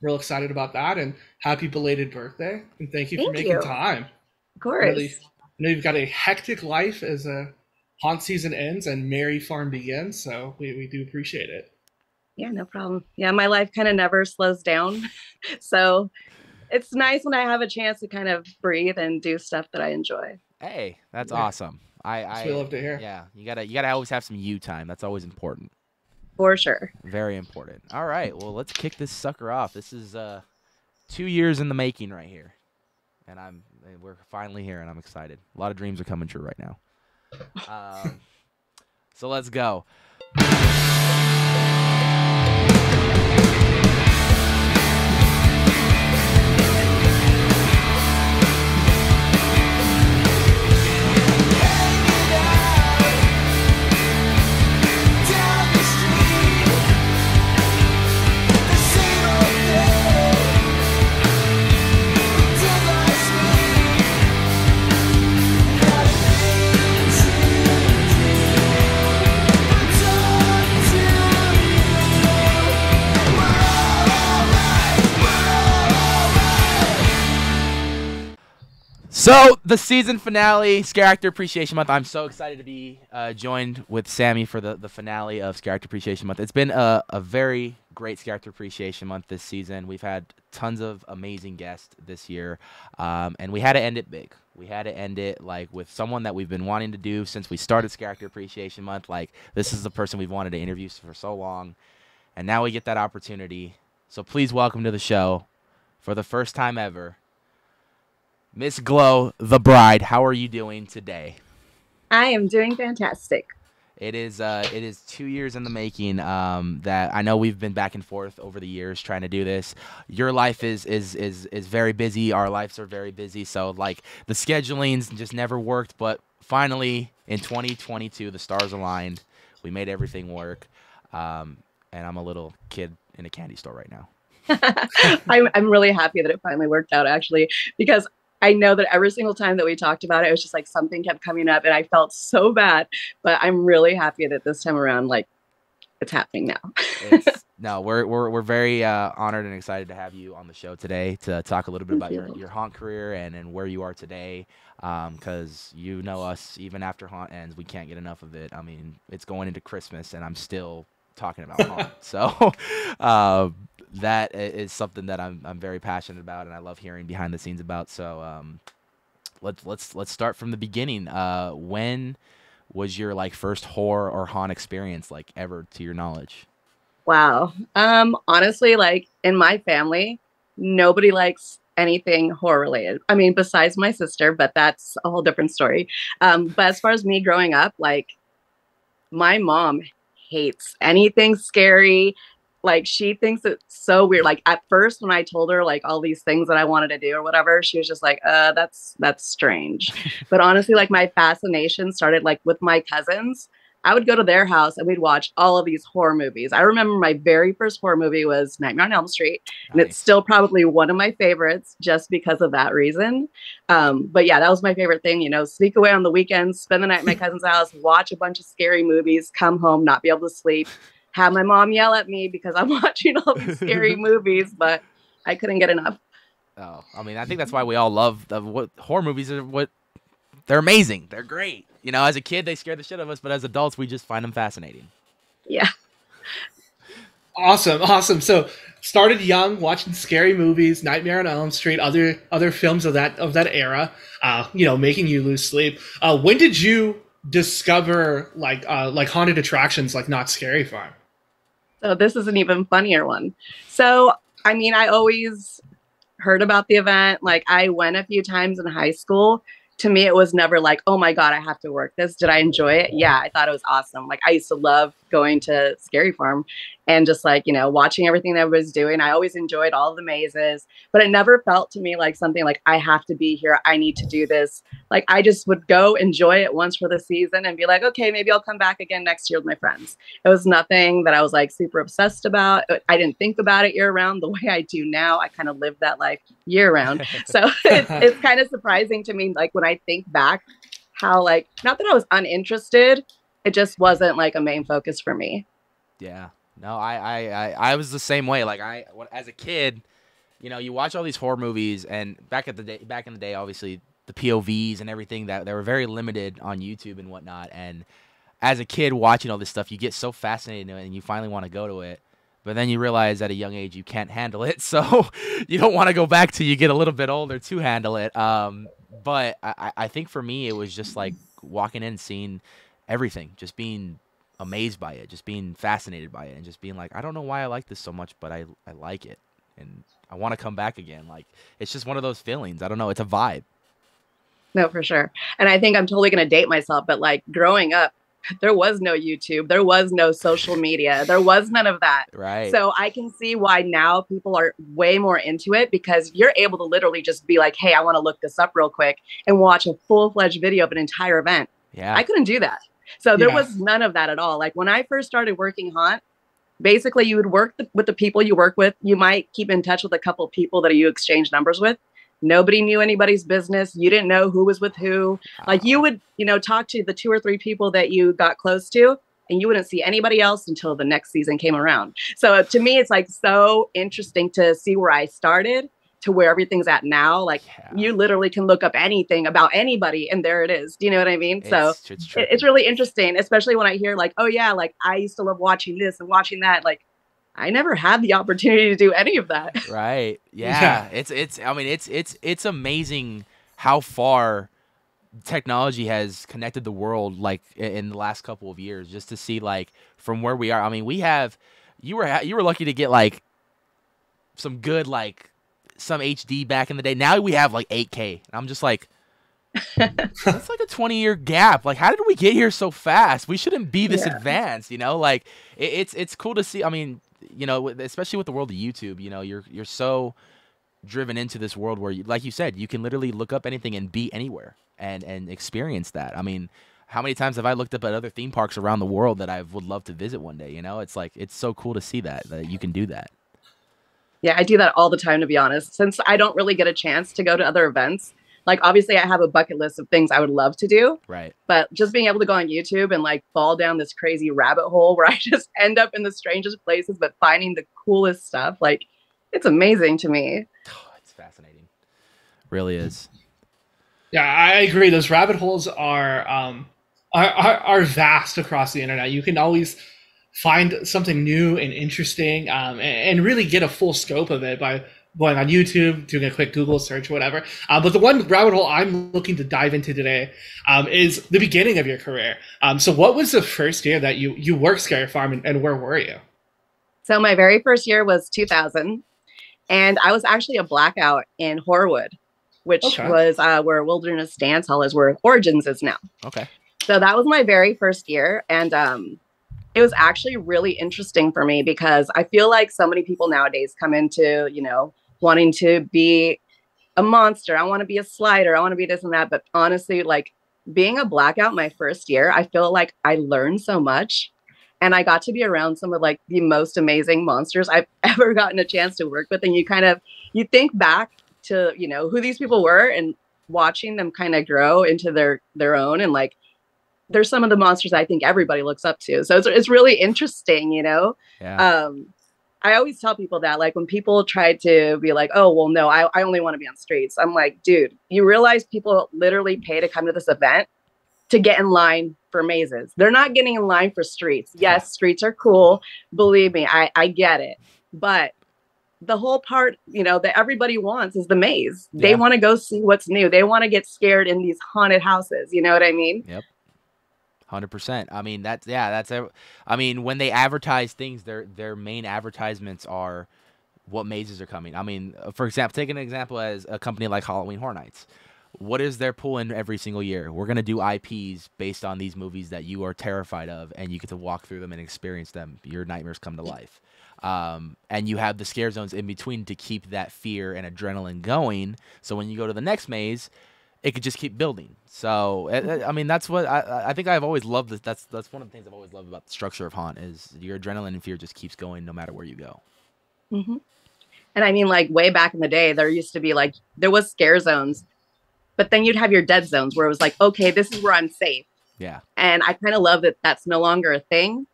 Real excited about that and happy belated birthday. And thank you thank for making you. time. Of course. Really, I know you've got a hectic life as a haunt season ends and Merry Farm begins, so we, we do appreciate it. Yeah, no problem. Yeah, my life kind of never slows down. so it's nice when I have a chance to kind of breathe and do stuff that I enjoy. Hey, that's yeah. awesome. I, I love to hear. Yeah, you gotta you gotta always have some you time. That's always important. For sure. Very important. All right, well let's kick this sucker off. This is uh two years in the making right here, and I'm we're finally here, and I'm excited. A lot of dreams are coming true right now. Um, so let's go. So the season finale, Scare Actor Appreciation Month. I'm so excited to be uh, joined with Sammy for the, the finale of Scare Actor Appreciation Month. It's been a, a very great Scare Actor Appreciation Month this season. We've had tons of amazing guests this year, um, and we had to end it big. We had to end it like with someone that we've been wanting to do since we started Scare Actor Appreciation Month. Like this is the person we've wanted to interview for so long, and now we get that opportunity. So please welcome to the show, for the first time ever, Miss Glo, the bride, how are you doing today? I am doing fantastic. It is uh, it is two years in the making. Um, that I know we've been back and forth over the years trying to do this. Your life is is is is very busy. Our lives are very busy. So like the scheduling's just never worked. But finally, in 2022, the stars aligned. We made everything work. Um, and I'm a little kid in a candy store right now. I'm I'm really happy that it finally worked out actually because I know that every single time that we talked about it, it was just like something kept coming up and I felt so bad. But I'm really happy that this time around, like it's happening now. no, we're, we're, we're very uh, honored and excited to have you on the show today to talk a little bit about your, your haunt career and, and where you are today. Because um, you know us, even after haunt ends, we can't get enough of it. I mean, it's going into Christmas and I'm still talking about haunt. so, uh, that is something that I'm I'm very passionate about, and I love hearing behind the scenes about. So um, let's let's let's start from the beginning. Uh, when was your like first horror or haunt experience like ever to your knowledge? Wow. Um, honestly, like in my family, nobody likes anything horror related. I mean, besides my sister, but that's a whole different story. Um, but as far as me growing up, like my mom hates anything scary like she thinks it's so weird. Like at first when i told her like all these things that i wanted to do or whatever she was just like uh that's that's strange. But honestly like my fascination started like with my cousins. I would go to their house and we'd watch all of these horror movies. I remember my very first horror movie was nightmare on elm street nice. and it's still probably one of my favorites just because of that reason. Um but yeah that was my favorite thing you know sneak away on the weekends spend the night at my cousin's house watch a bunch of scary movies come home not be able to sleep have my mom yell at me because I'm watching all these scary movies, but I couldn't get enough. Oh, I mean, I think that's why we all love the, what horror movies are. What they're amazing. They're great. You know, as a kid, they scare the shit out of us, but as adults, we just find them fascinating. Yeah. Awesome, awesome. So started young, watching scary movies, Nightmare on Elm Street, other other films of that of that era. Uh, you know, making you lose sleep. Uh, when did you discover like uh, like haunted attractions like Knott's Scary Farm? So this is an even funnier one. So, I mean, I always heard about the event. Like, I went a few times in high school. To me, it was never like, oh my God, I have to work this. Did I enjoy it? Yeah, I thought it was awesome. Like, I used to love going to Scary Farm and just like you know watching everything that I was doing. I always enjoyed all the mazes but it never felt to me like something like i have to be here. I need to do this. Like i just would go enjoy it once for the season and be like okay maybe i'll come back again next year with my friends. It was nothing that i was like super obsessed about. I didn't think about it year round the way i do now. I kind of live that life year round so it's, it's kind of surprising to me like when i think back how like not that i was uninterested it just wasn't like a main focus for me. Yeah. No, I, I, I, I was the same way. Like I, as a kid, you know, you watch all these horror movies, and back at the day, back in the day, obviously the POVs and everything that they were very limited on YouTube and whatnot. And as a kid watching all this stuff, you get so fascinated and you finally want to go to it. But then you realize at a young age you can't handle it, so you don't want to go back till you get a little bit older to handle it. Um, but I, I think for me, it was just like walking in, seeing everything, just being amazed by it, just being fascinated by it, and just being like, I don't know why I like this so much, but I, I like it, and I want to come back again. Like it's just one of those feelings. I don't know. It's a vibe. No, for sure. And I think I'm totally going to date myself, but like growing up, there was no YouTube, there was no social media, there was none of that. Right. So I can see why now people are way more into it because you're able to literally just be like, hey, I want to look this up real quick and watch a full fledged video of an entire event. Yeah. I couldn't do that. So there Yeah. was none of that at all. Like when I first started working Haunt, basically you would work the, with the people you work with. You might keep in touch with a couple people that you exchange numbers with. Nobody knew anybody's business. You didn't know who was with who. Like you ah. would, you know, talk to the two or three people that you got close to, and you wouldn't see anybody else until the next season came around. So uh, to me, it's like so interesting to see where I started to where everything's at now. Like Yeah. you literally can look up anything about anybody, and there it is. Do you know what I mean? so It's, it's, it- it's really interesting, especially when I hear like, oh yeah, like I used to love watching this and watching that. Like I never had the opportunity to do any of that. Right. Yeah. Yeah. It's it's I mean it's it's it's amazing how far technology has connected the world like in the last couple of years just to see like from where we are. I mean, we have you were you were lucky to get like some good like some HD back in the day. Now we have like 8K. And I'm just like that's like a 20 year gap. Like how did we get here so fast? We shouldn't be this Yeah. advanced, you know? Like it, it's it's cool to see. I mean, you know, especially with the world of YouTube, you know, you're you're so driven into this world where, you, like you said, you can literally look up anything and be anywhere and and experience that. I mean, how many times have I looked up at other theme parks around the world that I would love to visit one day? You know, it's like it's so cool to see that that you can do that. Yeah, I do that all the time, to be honest. Since I don't really get a chance to go to other events, like obviously I have a bucket list of things I would love to do, Right. but just being able to go on YouTube and like fall down this crazy rabbit hole where I just end up in the strangest places, but finding the coolest stuff, like it's amazing to me. it's fascinating. Really is. Yeah, I agree. Those rabbit holes are um are, are are vast across the internet. You can always find something new and interesting, um, and, and really get a full scope of it by going on YouTube, doing a quick Google search, whatever. Uh, but the one rabbit hole I'm looking to dive into today um, is the beginning of your career. Um, so, what was the first year that you you worked Scary Farm, and, and where were you? So my very first year was 2000, and I was actually a blackout in Horwood, which Okay. was uh, where Wilderness Dance Hall is, where Origins is now. Okay. So that was my very first year, and um, it was actually really interesting for me because I feel like so many people nowadays come into you know wanting to be a monster. I want to be a slider. I want to be this and that. But honestly, like being a blackout my first year, I feel like I learned so much. And I got to be around some of like the most amazing monsters I've ever gotten a chance to work with. And you kind of you think back to, you know, who these people were and watching them kind of grow into their their own and like there's some of the monsters I think everybody looks up to. So it's, it's really interesting, you know. Yeah. Um, I always tell people that, like, when people try to be like, oh, well, no, I, I only want to be on streets. I'm like, dude, you realize people literally pay to come to this event to get in line for mazes. They're not getting in line for streets. Yes, streets are cool. Believe me, I, I get it. But the whole part, you know, that everybody wants is the maze. They Yeah. want to go see what's new. They want to get scared in these haunted houses. You know what I mean? Hundred percent. I mean, that's yeah. That's. I mean, when they advertise things, their their main advertisements are what mazes are coming. I mean, uh, for example, take an example as a company like Halloween Horror Nights. What is their pull in every single year? We're gonna do IPs based on these movies that you are terrified of, and you get to walk through them and experience them. Your nightmares come to life. Um, and you have the scare zones in between to keep that fear and adrenaline going. So when you go to the next maze, it could just keep building. So uh, uh, I mean, that's what I- I think I've always loved. This. That's that's one of the things I've always loved about the structure of haunt is your adrenaline and fear just keeps going no matter where you go. hmm And I mean, like way back in the day, there used to be like there was scare zones, but then you'd have your dead zones where it was like, okay, this is where I'm safe. Yeah. And I kind of love that that's no longer a thing.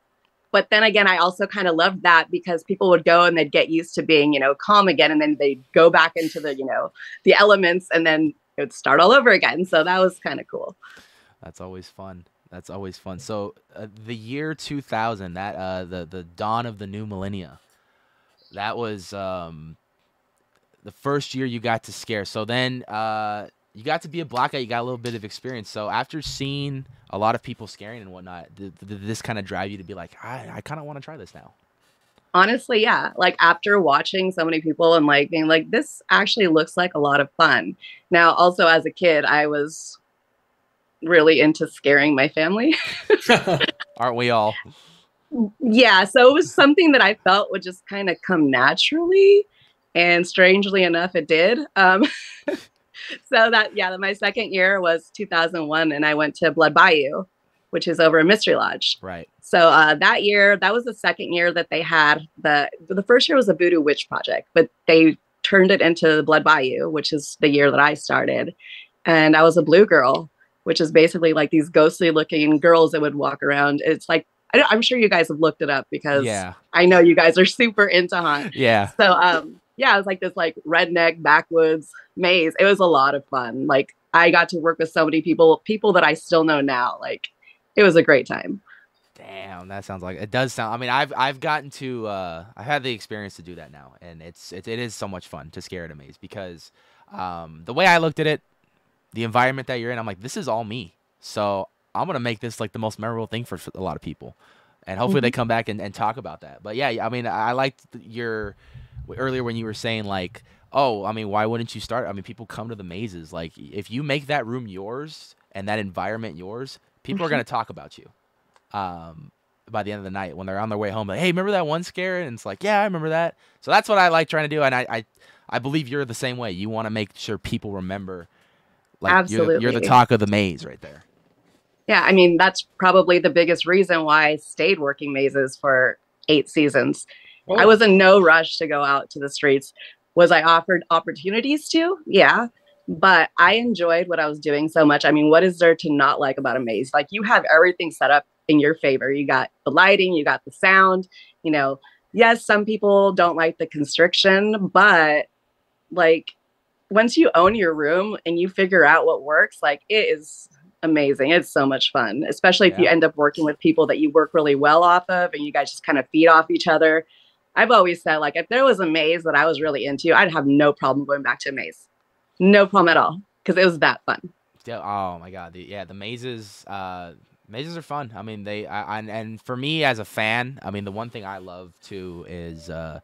But then again, I also kind of loved that because people would go and they'd get used to being, you know, calm again. And then they'd go back into the, you know, the elements and then it would start all over again. So that was kind of cool. That's always fun. That's always fun. So uh, the year 2000, that uh, the the dawn of the new millennia, that was um, the first year you got to scare. So then uh, you got to be a blackout. You got a little bit of experience. So after seeing a lot of people scaring and whatnot, did, did this kind of drive you to be like, I, I kind of want to try this now? Honestly, yeah. Like after watching so many people and like being like, this actually looks like a lot of fun. Now, also as a kid, I was really into scaring my family. Aren't we all? yeah. So it was something that I felt would just kind of come naturally. And strangely enough, it did. Um, so that, yeah, my second year was 2001, and I went to Blood Bayou, which is over in Mystery Lodge. Right. So uh, that year, that was the second year that they had the, the first year was a Voodoo Witch Project, but they turned it into the Blood Bayou, which is the year that I started. And I was a blue girl which is basically like these ghostly looking girls that would walk around. It's like I am sure you guys have looked it up because yeah. I know you guys are super into haunt. Yeah. So um yeah, it was like this like redneck backwoods maze. It was a lot of fun. Like I got to work with so many people, people that I still know now. Like it was a great time. Damn, that sounds like it does sound. I mean, I've I've gotten to uh, I've had the experience to do that now, and it's it, it is so much fun to scare at a maze because um, the way I looked at it, the environment that you're in, I'm like, this is all me. So I'm gonna make this like the most memorable thing for a lot of people, and hopefully mm-hmm. they come back and, and talk about that. But yeah, I mean, I liked your earlier when you were saying like, oh, I mean, why wouldn't you start? I mean, people come to the mazes. Like, if you make that room yours and that environment yours, people mm-hmm. are gonna talk about you. Um, by the end of the night when they're on their way home, like, hey, remember that one scare? And it's like, yeah, I remember that. So that's what I like trying to do, and I I, I believe you're the same way. You want to make sure people remember like Absolutely. You're, you're the talk of the maze right there. Yeah, I mean that's probably the biggest reason why I stayed working mazes for eight seasons. Oh. I was in no rush to go out to the streets. Was I offered opportunities to? Yeah, but I enjoyed what I was doing so much. I mean, what is there to not like about a maze? Like you have everything set up in your favor. You got the lighting, you got the sound. You know, yes, some people don't like the constriction, but like once you own your room and you figure out what works, like it is amazing. It's so much fun, especially if yeah. you end up working with people that you work really well off of and you guys just kind of feed off each other. I've always said, like, if there was a maze that I was really into, I'd have no problem going back to a maze. No problem at all because it was that fun. Yeah, oh my god, the, yeah, the mazes, uh, mazes are fun. I mean, they, I, and, and for me as a fan, I mean, the one thing I love too is, uh,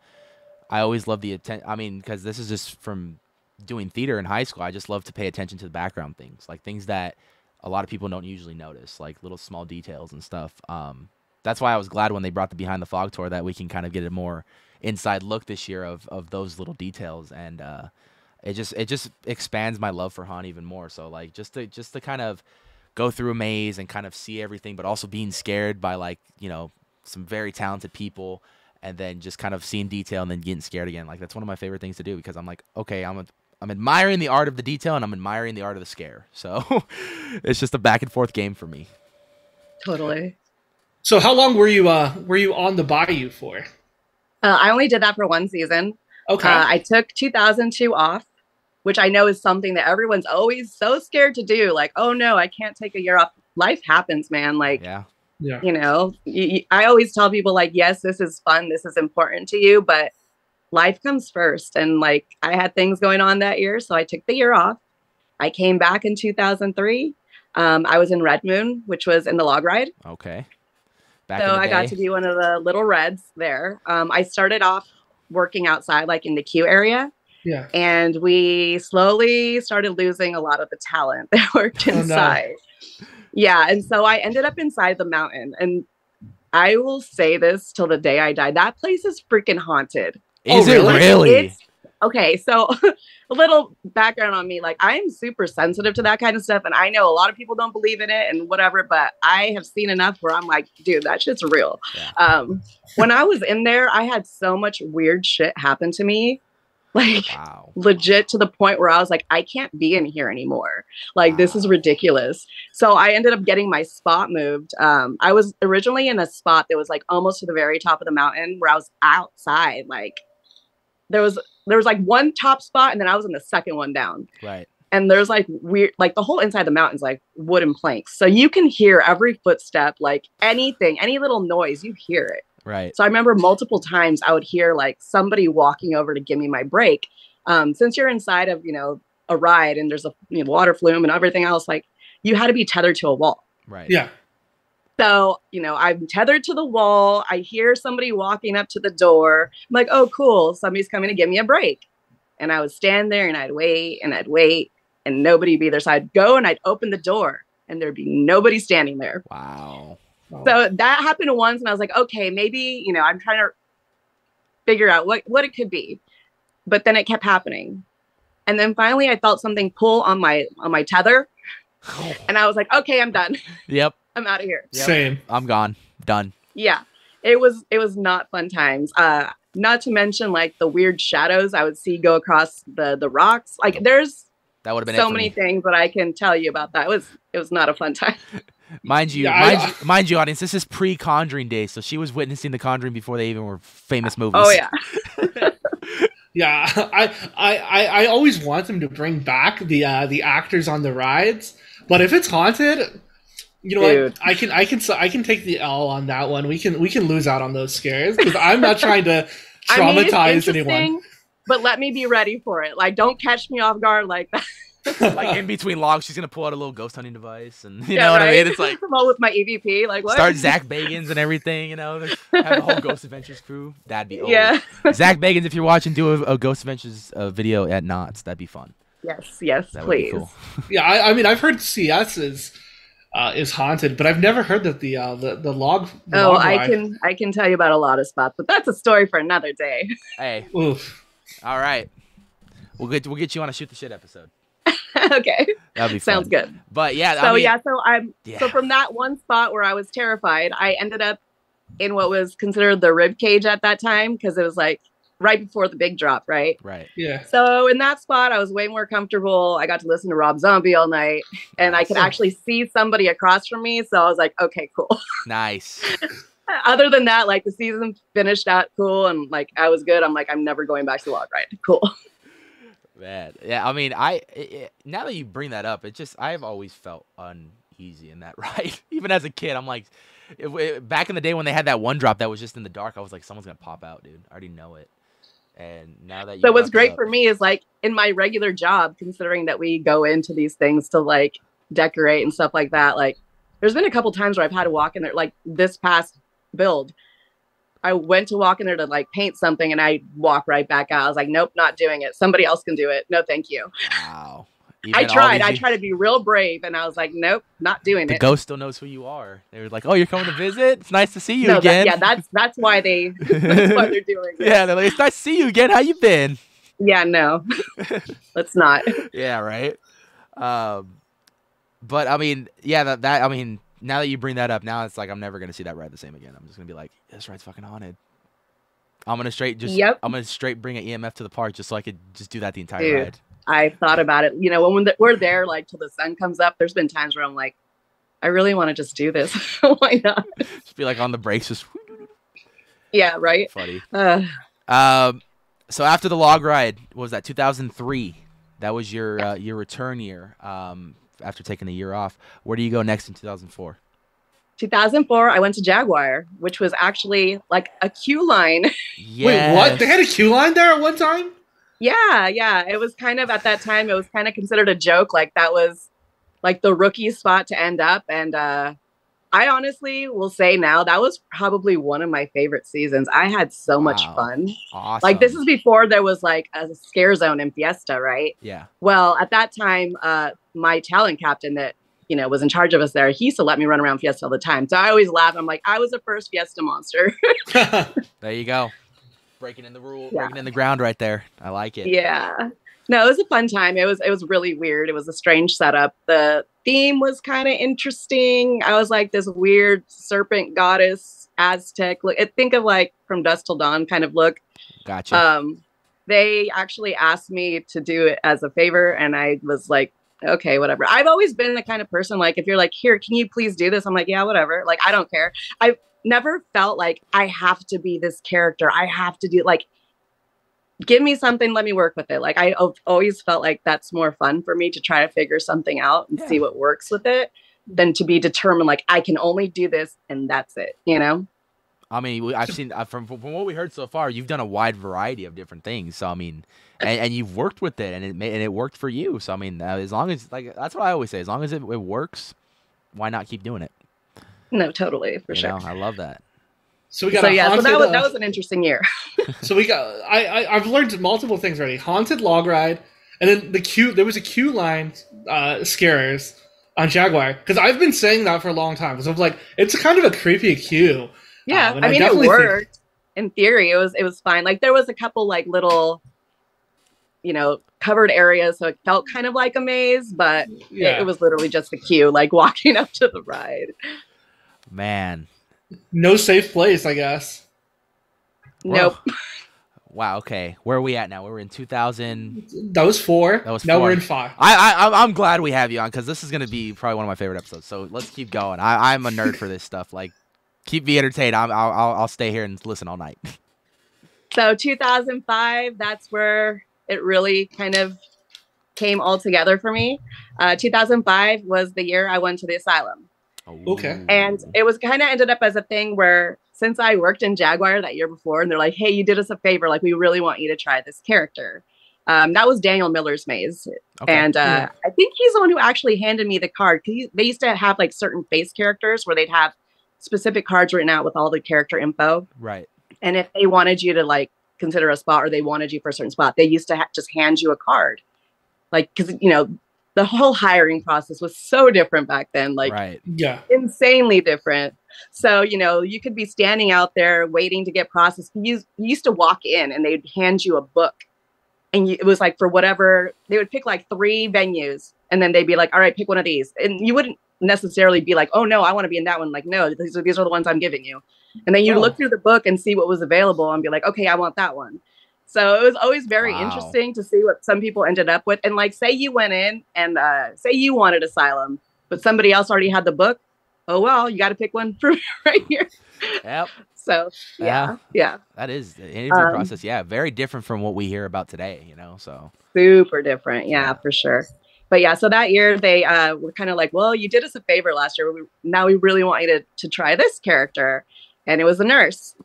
I always love the attention. I mean, because this is just from doing theater in high school, I just love to pay attention to the background things, like things that a lot of people don't usually notice, like little small details and stuff. Um, that's why I was glad when they brought the Behind the Fog tour that we can kind of get a more inside look this year of of those little details, and uh, it just it just expands my love for haunt even more. So like just to just to kind of go through a maze and kind of see everything, but also being scared by like you know some very talented people and then just kind of seeing detail and then getting scared again. Like that's one of my favorite things to do because I'm like, okay, I'm a I'm admiring the art of the detail and I'm admiring the art of the scare. So it's just a back and forth game for me. Totally. So how long were you uh were you on the Bayou for? Uh, I only did that for one season. Okay. Uh, I took 2002 off, which I know is something that everyone's always so scared to do. Like, oh no, I can't take a year off. Life happens, man. Like, yeah. Yeah. You know, I always tell people like, yes, this is fun, this is important to you, but life comes first. And like I had things going on that year, so I took the year off. I came back in 2003. Um, I was in Red Moon, which was in the log ride. Okay. Back so I got to be one of the little reds there. Um, I started off working outside, like in the queue area. Yeah. And we slowly started losing a lot of the talent that worked inside. Oh, no. Yeah. And so I ended up inside the mountain. And I will say this till the day I die. That place is freaking haunted. Is oh, really? it really? It's, okay, so a little background on me. Like I'm super sensitive to that kind of stuff, and I know a lot of people don't believe in it and whatever, but I have seen enough where I'm like, dude, that shit's real. Yeah. Um, when I was in there, I had so much weird shit happen to me. Like Wow. legit to the point where I was like, I can't be in here anymore. Like this is ridiculous. So I ended up getting my spot moved. Um, I was originally in a spot that was like almost to the very top of the mountain where I was outside. Like there was there was like one top spot and then I was in the second one down. Right. And there's like weird like the whole inside the mountain's like wooden planks. So you can hear every footstep, like anything, any little noise, you hear it. Right. So I remember multiple times I would hear like somebody walking over to give me my break. Um, since you're inside of, you know, a ride and there's a you know, water flume and everything else, like you had to be tethered to a wall. Right. Yeah. So, you know, I'm tethered to the wall. I hear somebody walking up to the door. I'm like, oh, cool. Somebody's coming to give me a break. And I would stand there and I'd wait and I'd wait and nobody would be there. So I'd go and I'd open the door and there'd be nobody standing there. Wow. So that happened once, and I was like, okay, maybe you know, I'm trying to figure out what what it could be, but then it kept happening, and then finally I felt something pull on my on my tether, and I was like, okay, I'm done. Yep. I'm out of here. Yep. Same. I'm gone. Done. Yeah, it was it was not fun times. Uh, not to mention like the weird shadows I would see go across the the rocks. Like there's That would have been so many me. things that I can tell you about that. It was it was not a fun time. Mind you, Yeah, I- mind, you, mind you, audience, this is pre-Conjuring day, so she was witnessing the Conjuring before they even were famous movies. Oh yeah. Yeah, I, I, I, I always want them to bring back the uh, the actors on the rides, but if it's haunted, you know Dude. what? I can I can I can take the L on that one. We can we can lose out on those scares because I'm not trying to I mean, traumatize anyone. But let me be ready for it. Like, don't catch me off guard like that. Like in between logs, she's gonna pull out a little ghost hunting device, and you Yeah, know what I mean. It's like Roll with my EVP. Like what? start Zak Bagans and everything. You know, have the whole Ghost Adventures crew. That'd be old. Yeah. Zak Bagans, if you're watching, do a, a Ghost Adventures uh, video at Knott's. That'd be fun. Yes. Yes. That would be please. cool. yeah, I, I mean I've heard CS is uh, is haunted, but I've never heard that the uh, the the log. The Oh, log I ride- can I can tell you about a lot of spots, but that's a story for another day. Hey, Oof. all right, we'll get we'll get you on a shoot the shit episode. okay. That'd be fun. Sounds good. But yeah, So I mean, yeah, so I'm yeah. so from that one spot where I was terrified, I ended up in what was considered the rib cage at that time because it was like right before the big drop, right? right. Yeah. So in that spot, I was way more comfortable. I got to listen to Rob Zombie all night, and I could actually see somebody across from me. So I was like, okay, cool. Nice. Other than that, like the season finished out cool, and like I was good. I'm like, I'm never going back to the log ride. Cool. Man, yeah. I mean, I it, it- now that you bring that up, it just I've always felt uneasy in that ride. Even as a kid, I'm like, it, back in the day when they had that one drop that was just in the dark, I was like, someone's gonna pop out, dude. I already know it. And now that you So what's great up- for me is like in my regular job, considering that we go into these things to like decorate and stuff like that. Like, there's been a couple times where I've had to walk in there. Like this past build, I went to walk in there to like paint something, and I walk right back out. I was like, nope, not doing it. Somebody else can do it. No, thank you. Wow. I Even all tried. I tried to be real brave, and I was like, nope, not doing The it. The ghost still knows who you are. They were like, "Oh, you're coming to visit. It's nice to see you no, again." that, yeah, that's that's why they that's why they're doing it. yeah. They're like, "It's nice to see you again. How you been?" Yeah, no, let's not. yeah, right. Um, but I mean, yeah, that, that I mean, now that you bring that up, now it's like I'm never gonna see that ride the same again. I'm just gonna be like, this ride's fucking haunted. I'm gonna straight just, Yep. I'm gonna straight bring an EMF to the park just so I could just do that the entire Dude. ride. I thought about it. You know, when we're- we're there, like till the sun comes up, there's been times where I'm like, I really want to just do this. Why not? Just be like on the brakes, just Yeah, right. funny. Uh, Um, so after the log ride, what was that 2003? That was your uh, your return year. Um, after taking a year off, where do you go next in 2004? 2004, I went to Jaguar, which was actually like a queue line. Wait, what? They had a queue line there at one time? yeah, yeah. It was kind of at that time, it was kind of considered a joke. Like that was like the rookie spot to end up. And uh, I honestly will say now that was probably one of my favorite seasons. I had so much fun. awesome. Like this is before there was like a scare zone in Fiesta, right? yeah. Well, at that time, uh, my talent captain that you know was in charge of us there, he used to let me run around Fiesta all the time. So I always laugh. I'm like, I was the first Fiesta monster. There you go. Breaking in the rule, Yeah. breaking in the ground right there. I like it. yeah. No, it was a fun time. It was it was really weird. It was a strange setup. The theme was kind of interesting. I was like this weird serpent goddess Aztec look. Think of like from Dusk Till Dawn kind of look. Gotcha. Um, they actually asked me to do it as a favor, and I was like, okay, whatever. I've always been the kind of person like, if you're like, here, can you please do this? I'm like, yeah, whatever. Like, I don't care. I've never felt like I have to be this character. I have to do like, give me something, let me work with it. Like, I always felt like that's more fun for me to try to figure something out and Yeah. see what works with it than to be determined like I can only do this and that's it, you know? I mean, I've seen uh, from from what we heard so far, you've done a wide variety of different things. So I mean, and, and you've worked with it, and it and it worked for you. So I mean, uh, as long as like that's what I always say, as long as it, it works, why not keep doing it? No, totally, for you sure. know, I love that. So we got So a yeah, so that was uh, that was an interesting year. So we got. I, I I've learned multiple things already. Haunted log ride, and then the queue. There was a queue line uh, scarers on Jaguar because I've been saying that for a long time. Because I'm like, it's kind of a creepy queue. Yeah, Um, and I I mean it definitely think- worked in theory. It was it was fine. Like there was a couple like little, you know, covered areas, so it felt kind of like a maze, but it- Yeah, it, was literally just a queue, like walking up to the ride. Man, no safe place, I guess. Nope. Whoa. Wow. Okay, where are we at now? We're in 2000. That was four. That was four. now we're in five. I, I I'm- I'm glad we have you on because this is gonna be probably one of my favorite episodes. So let's keep going. I I'm a nerd for this stuff. Like, keep me entertained. I'm, I'll I'll I'll stay here and listen all night. So 2005, that's where it really kind of came all together for me. Uh, 2005 was the year I went to the asylum. Okay. And it was kind of ended up as a thing where since I worked in Jaguar that year before, and they're like, hey, you did us a favor. Like, we really want you to try this character. Um, that was Daniel Miller's maze. Okay. And uh, Yeah. I think he's the one who actually handed me the card. He, they used to have like certain face characters where they'd have specific cards written out with all the character info. right. And if they wanted you to like consider a spot or they wanted you for a certain spot, they used to ha- just hand you a card. Like, cause you know, the whole hiring process was so different back then. Like, right. Yeah. insanely different. So, you know, you could be standing out there waiting to get processed. You, used- you used to walk in and they'd hand you a book. And you, it was like for whatever, they would pick like three venues and then they'd be like, all right, pick one of these. And you wouldn't necessarily be like, oh no, I want to be in that one. Like, no, these are, these are the ones I'm giving you. And then you Oh. look through the book and see what was available and be like, okay, I want that one. So it was always very Wow. interesting to see what some people ended up with. And like, say you went in and uh, say you wanted Asylum, but somebody else already had the book. Oh well, you got to pick one for right here. Yep. So yeah, yeah, That is the interview Um, process. Yeah, very different from what we hear about today. You know. So super different. Yeah, for sure. But yeah, so that year they uh, were kind of like, well, you did us a favor last year. We, now we really want you to to try this character, and it was a nurse.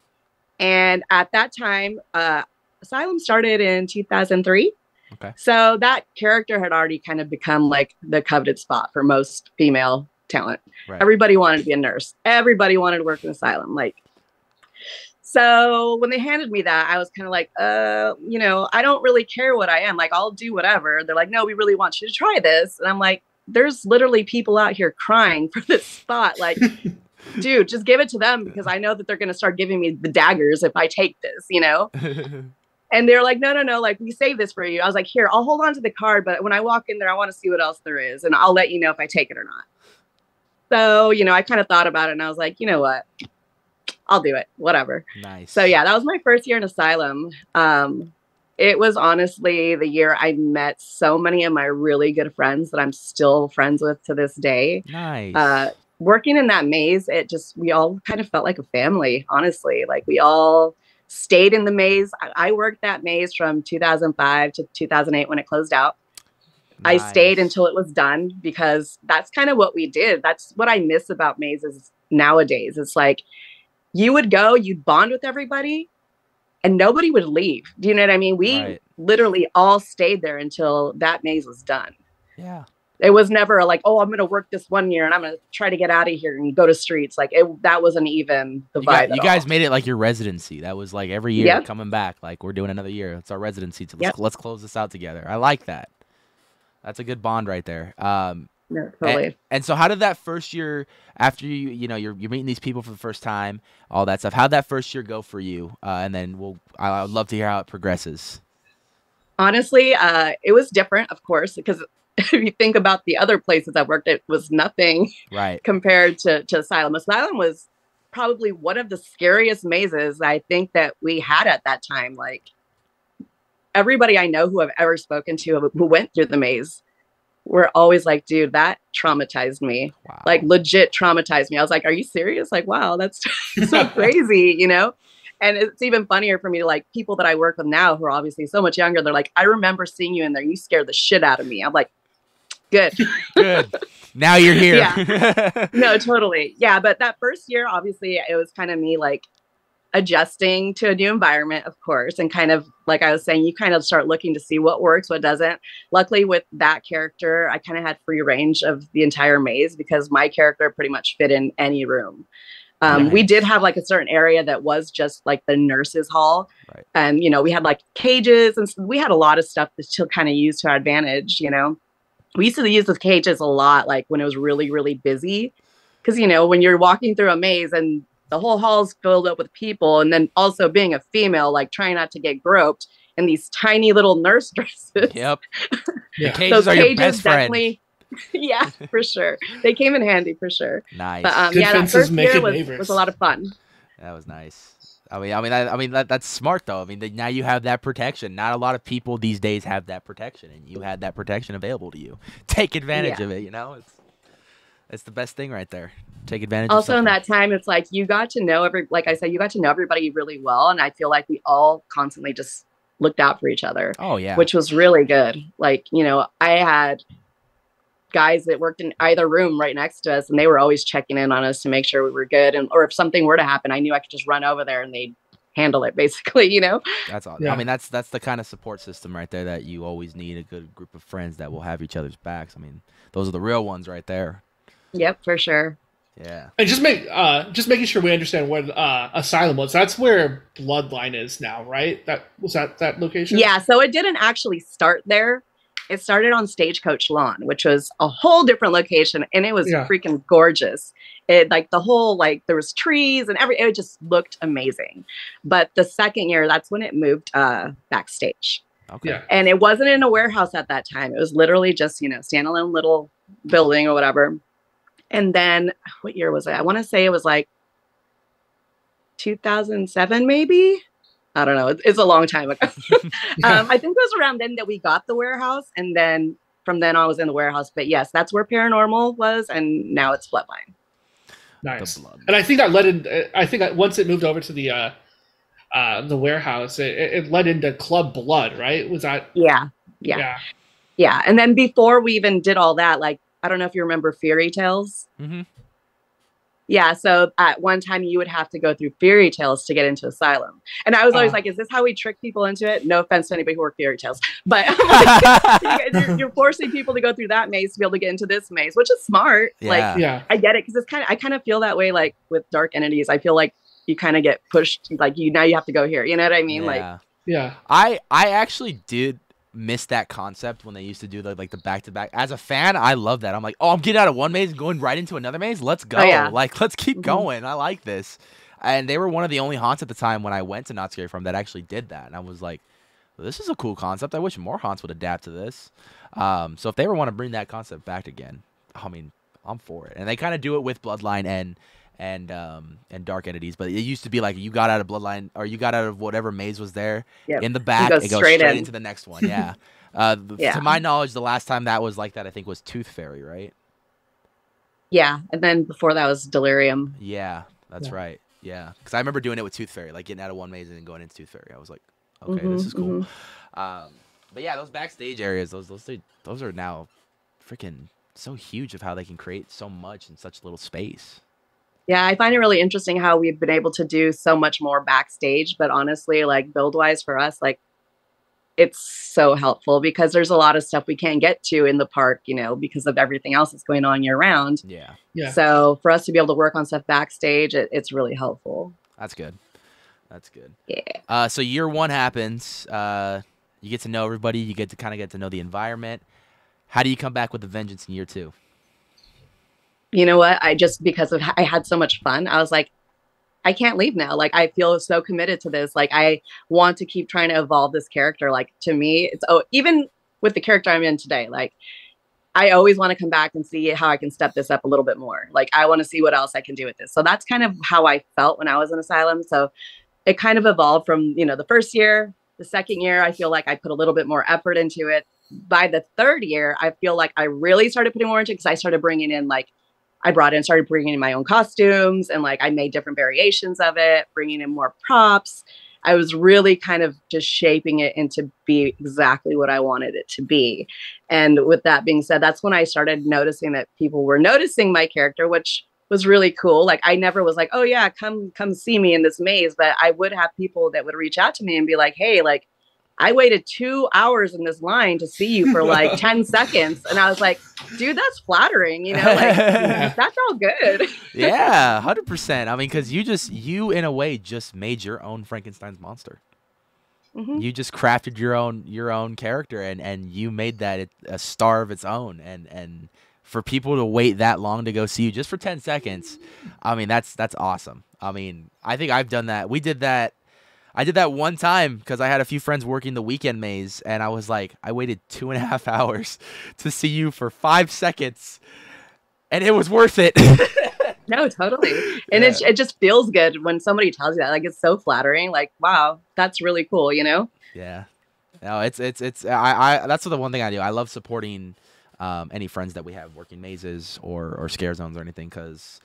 And at that time, uh, Asylum started in 2003. Okay. So that character had already kind of become like the coveted spot for most female talent. right. Everybody wanted to be a nurse. Everybody wanted to work in asylum. Like, so when they handed me that, I was kind of like, uh, you know, I don't really care what I am. Like, I'll do whatever. They're like, no, we really want you to try this. And I'm like, there's literally people out here crying for this spot. Like, dude, just give it to them because I know that they're going to start giving me the daggers if I take this, you know? And they're like, no, no, no, like we saved this for you. I was like, here, I'll hold on to the card, but when I walk in there, I want to see what else there is, and I'll let you know if I take it or not. So, you know, I kind of thought about it and I was like, you know what? I'll do it. Whatever. nice. So yeah, that was my first year in asylum. Um, it was honestly the year I met so many of my really good friends that I'm still friends with to this day. Nice. Uh, working in that maze, it just we all kind of felt like a family, honestly. Like we all stayed in the maze. I, I worked that maze from 2005 to 2008 when it closed out. I stayed until it was done because that's kind of what we did. That's what I miss about mazes nowadays. It's like you would go, you'd bond with everybody, and nobody would leave. Do you know what I mean? We Right. literally all stayed there until that maze was done. Yeah. It was never like, oh, I'm going to work this one year and I'm going to try to get out of here and go to streets. Like it, that wasn't even the You, vibe. got- you guys all. made it like your residency. That was like every year Yep. coming back. Like we're doing another year. It's our residency. To, let's, Yep. let's close this out together. I like that. That's a good bond right there. Um, No, totally. and so how did that first year after you you know you're you're meeting these people for the first time, all that stuff? How'd that first year go for you? Uh, and then we'll I I would love to hear how it progresses. Honestly, uh, it was different, of course, because if you think about the other places I worked, it was nothing Right. compared to, to Asylum. Asylum was probably one of the scariest mazes I think that we had at that time. Like everybody I know who I've ever spoken to who went through the maze were always like, dude, that traumatized me. Wow. Like legit traumatized me. I was like, are you serious? Like, wow, that's so crazy, you know? And it's even funnier for me to like people that I work with now who are obviously so much younger. They're like, I remember seeing you in there. You scared the shit out of me. I'm like, good. good. Now you're here. Yeah. no, totally. Yeah. But that first year, obviously, it was kind of me like adjusting to a new environment, of course, and kind of like I was saying, you kind of start looking to see what works, what doesn't. Luckily, with that character, I kind of had free range of the entire maze because my character pretty much fit in any room. Um, We did have like a certain area that was just like the nurses' hall, Right. and you know we had like cages and we had a lot of stuff to still kind of use to our advantage. You know, we used to use the cages a lot, like when it was really really busy, because you know when you're walking through a maze and the whole hall's filled up with people, and then also being a female, like trying not to get groped in these tiny little nurse dresses. Yep. Yeah. The cages are your best friend. definitely. yeah, for sure. They came in handy for sure. Nice. But um, Good yeah, that fences first year good was, was a lot of fun. That was nice. I mean, I mean, I, I mean, that, that's smart though. I mean, that now you have that protection. Not a lot of people these days have that protection, and you had that protection available to you. Take advantage Yeah. of it. You know, it's it's the best thing right there. Take advantage. Of it. Also in that time it's like you got to know every like i said you got to know everybody really well and i feel like we all constantly just looked out for each other Oh yeah. which was really good like you know i had guys that worked in either room right next to us and they were always checking in on us to make sure we were good and or if something were to happen i knew i could just run over there and they'd handle it basically you know That's all. Yeah. I mean, that's that's the kind of support system right there that you always need. A good group of friends that will have each other's backs. I mean, those are the real ones right there. yep for sure Yeah. And just make uh just making sure we understand what uh asylum was. That's where bloodline is now, right? That was that that location? Yeah, so it didn't actually start there. It started on Stagecoach Lawn, which was a whole different location, and it was Yeah. freaking gorgeous. It like the whole like there was trees and every it just looked amazing. But the second year, that's when it moved uh backstage, Okay. Yeah. and it wasn't in a warehouse at that time. It was literally just you know standalone little building or whatever. And then what year was it? I want to say it was like 2007, maybe. I don't know. It's, it's a long time ago. Yeah. um, I think it was around then that we got the warehouse, and then from then on, I was in the warehouse. But yes, that's where paranormal was, and now it's Bloodline. nice. And I think that led in. I think that once it moved over to the uh, uh, the warehouse, it, it led into Club Blood, right? Was that? Yeah, yeah, yeah. And then before we even did all that, like I don't know if you remember Fairy Tales. hmm Yeah, so at one time you would have to go through fairy tales to get into asylum, and I was always Ah. like, "Is this how we trick people into it?" No offense to anybody who worked fairy tales, but I'm like, you guys- you're, you're forcing people to go through that maze to be able to get into this maze, which is smart. Like Yeah. Yeah. I get it because it's kind of I kind of feel that way like with dark entities. I feel like you kind of get pushed like you now you have to go here. You know what I mean? Like Yeah. Yeah. I I actually did miss that concept when they used to do the like the back to back. As a fan, I love that. I'm like, oh, I'm getting out of one maze and going right into another maze. Let's go. Oh, yeah. Like, let's keep Mhm. going. I like this. And they were one of the only haunts at the time when I went to Knott's Scary Farm that actually did that. And I was like, this is a cool concept. I wish more haunts would adapt to this. Um, so if they ever want to bring that concept back again, I mean, I'm for it. And they kind of do it with Bloodline and and um and dark entities. But it used to be like you got out of Bloodline or you got out of whatever maze was there Yep. in the back. go it goes straight straight, in. into the next one. Yeah. uh, Yeah. To my knowledge, the last time that was like that, I think was Tooth Fairy, right? yeah, and then before that was delirium. Yeah, that's Yeah. right. Yeah, because I remember doing it with Tooth Fairy, like getting out of one maze and then going into Tooth Fairy. I was like, okay, this Mhm, is cool. Um, but yeah, those backstage areas, those those those are now freaking so huge of how they can create so much in such little space. Yeah, I find it really interesting how we've been able to do so much more backstage. But honestly, like build wise for us, like it's so helpful because there's a lot of stuff we can't get to in the park, you know, because of everything else that's going on year round. Yeah, Yeah. So for us to be able to work on stuff backstage, it, it's really helpful. that's good. That's good. Yeah. Uh, so year one happens. Uh, you get to know everybody. You get to kind of get to know the environment. How do you come back with a vengeance in year two? You know what? I just because of I had so much fun, I was like, I can't leave now. Like I feel so committed to this. Like I want to keep trying to evolve this character. Like to me, it's oh even with the character I'm in today, like I always want to come back and see how I can step this up a little bit more. Like I want to see what else I can do with this. So that's kind of how I felt when I was in asylum. So it kind of evolved from, you know, the first year The second year, I feel like I put a little bit more effort into it. By the third year, I feel like I really started putting more into it because I started bringing in like I brought in, started bringing in my own costumes and like I made different variations of it, bringing in more props. I was really kind of just shaping it into be exactly what I wanted it to be. And with that being said, that's when I started noticing that people were noticing my character, which was really cool. Like I never was like, "Oh yeah, come come see me in this maze," but I would have people that would reach out to me and be like, "Hey, like I waited two hours in this line to see you for like 10 seconds. And I was like, dude, that's flattering. You know, like that's all good. yeah, 100%. I mean, because you just, you in a way just made your own Frankenstein's monster. Mm-hmm. You just crafted your own your own character and and you made that a star of its own and and for people to wait that long to go see you just for 10 seconds i mean that's that's awesome i mean i think i've done that we did that I did that one time because I had a few friends working the weekend maze, and I was like, I waited two and a half hours to see you for five seconds, and it was worth it. no, totally, and yeah. it it just feels good when somebody tells you that. Like it's so flattering. Like, wow, that's really cool. You know? Yeah. No, it's it's it's I I that's the one thing I do. I love supporting um, any friends that we have working mazes or or scare zones or anything because,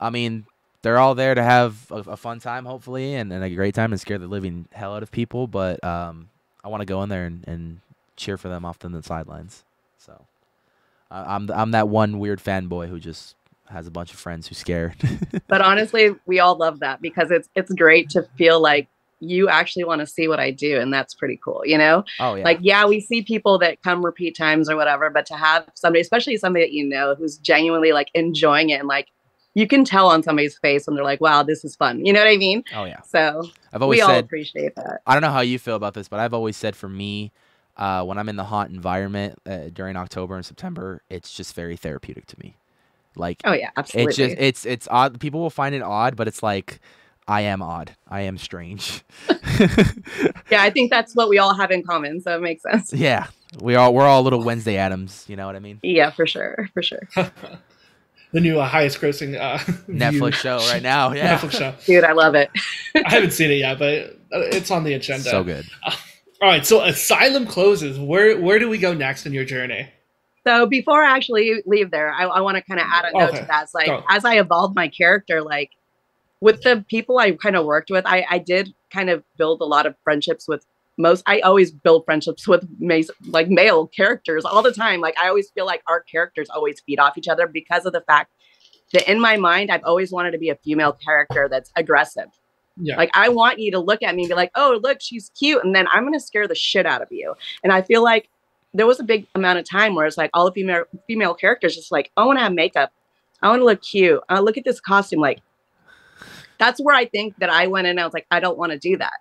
I mean, they're all there to have a, a fun time, hopefully, and, and, a great time and scare the living hell out of people. But um, I want to go in there and, and, cheer for them off the sidelines. So uh, I'm I'm that one weird fanboy who just has a bunch of friends who scare. but honestly, we all love that because it's it's great to feel like you actually want to see what I do, and that's pretty cool, you know? Oh yeah. Like, yeah, we see people that come repeat times or whatever, but to have somebody, especially somebody that you know, who's genuinely like enjoying it and like you can tell on somebody's face when they're like, "Wow, this is fun." You know what I mean? Oh yeah. So I've always we said, all appreciate that. I don't know how you feel about this, but I've always said for me, uh, when I'm in the haunt environment uh, during October and September, it's just very therapeutic to me. Like, oh yeah, absolutely. It's just it's it's odd. People will find it odd, but it's like I am odd. I am strange. yeah, I think that's what we all have in common, so it makes sense. Yeah, we all we're all little Wednesday Addams. You know what I mean? Yeah, for sure, for sure the new uh, highest grossing uh, Netflix show right now. Yeah, Netflix show. Dude, I love it. I haven't seen it yet, but uh, it's on the agenda. So good. Uh, all right, so Asylum closes. Where where do we go next in your journey? So before I actually leave there, I, I want to kind of add a note okay. to that. It's like go. as I evolved my character, like with the people I kind of worked with, I, I did kind of build a lot of friendships with most I always build friendships with like male characters all the time. Like I always feel like our characters always feed off each other because of the fact that in my mind I've always wanted to be a female character that's aggressive. Yeah. Like I want you to look at me and be like, "Oh, look, she's cute," and then I'm going to scare the shit out of you. And I feel like there was a big amount of time where it's like all the female female characters just like, "I want to have makeup. I want to look cute. Uh, look at this costume." Like that's where I think that I went in. I was like, I don't want to do that.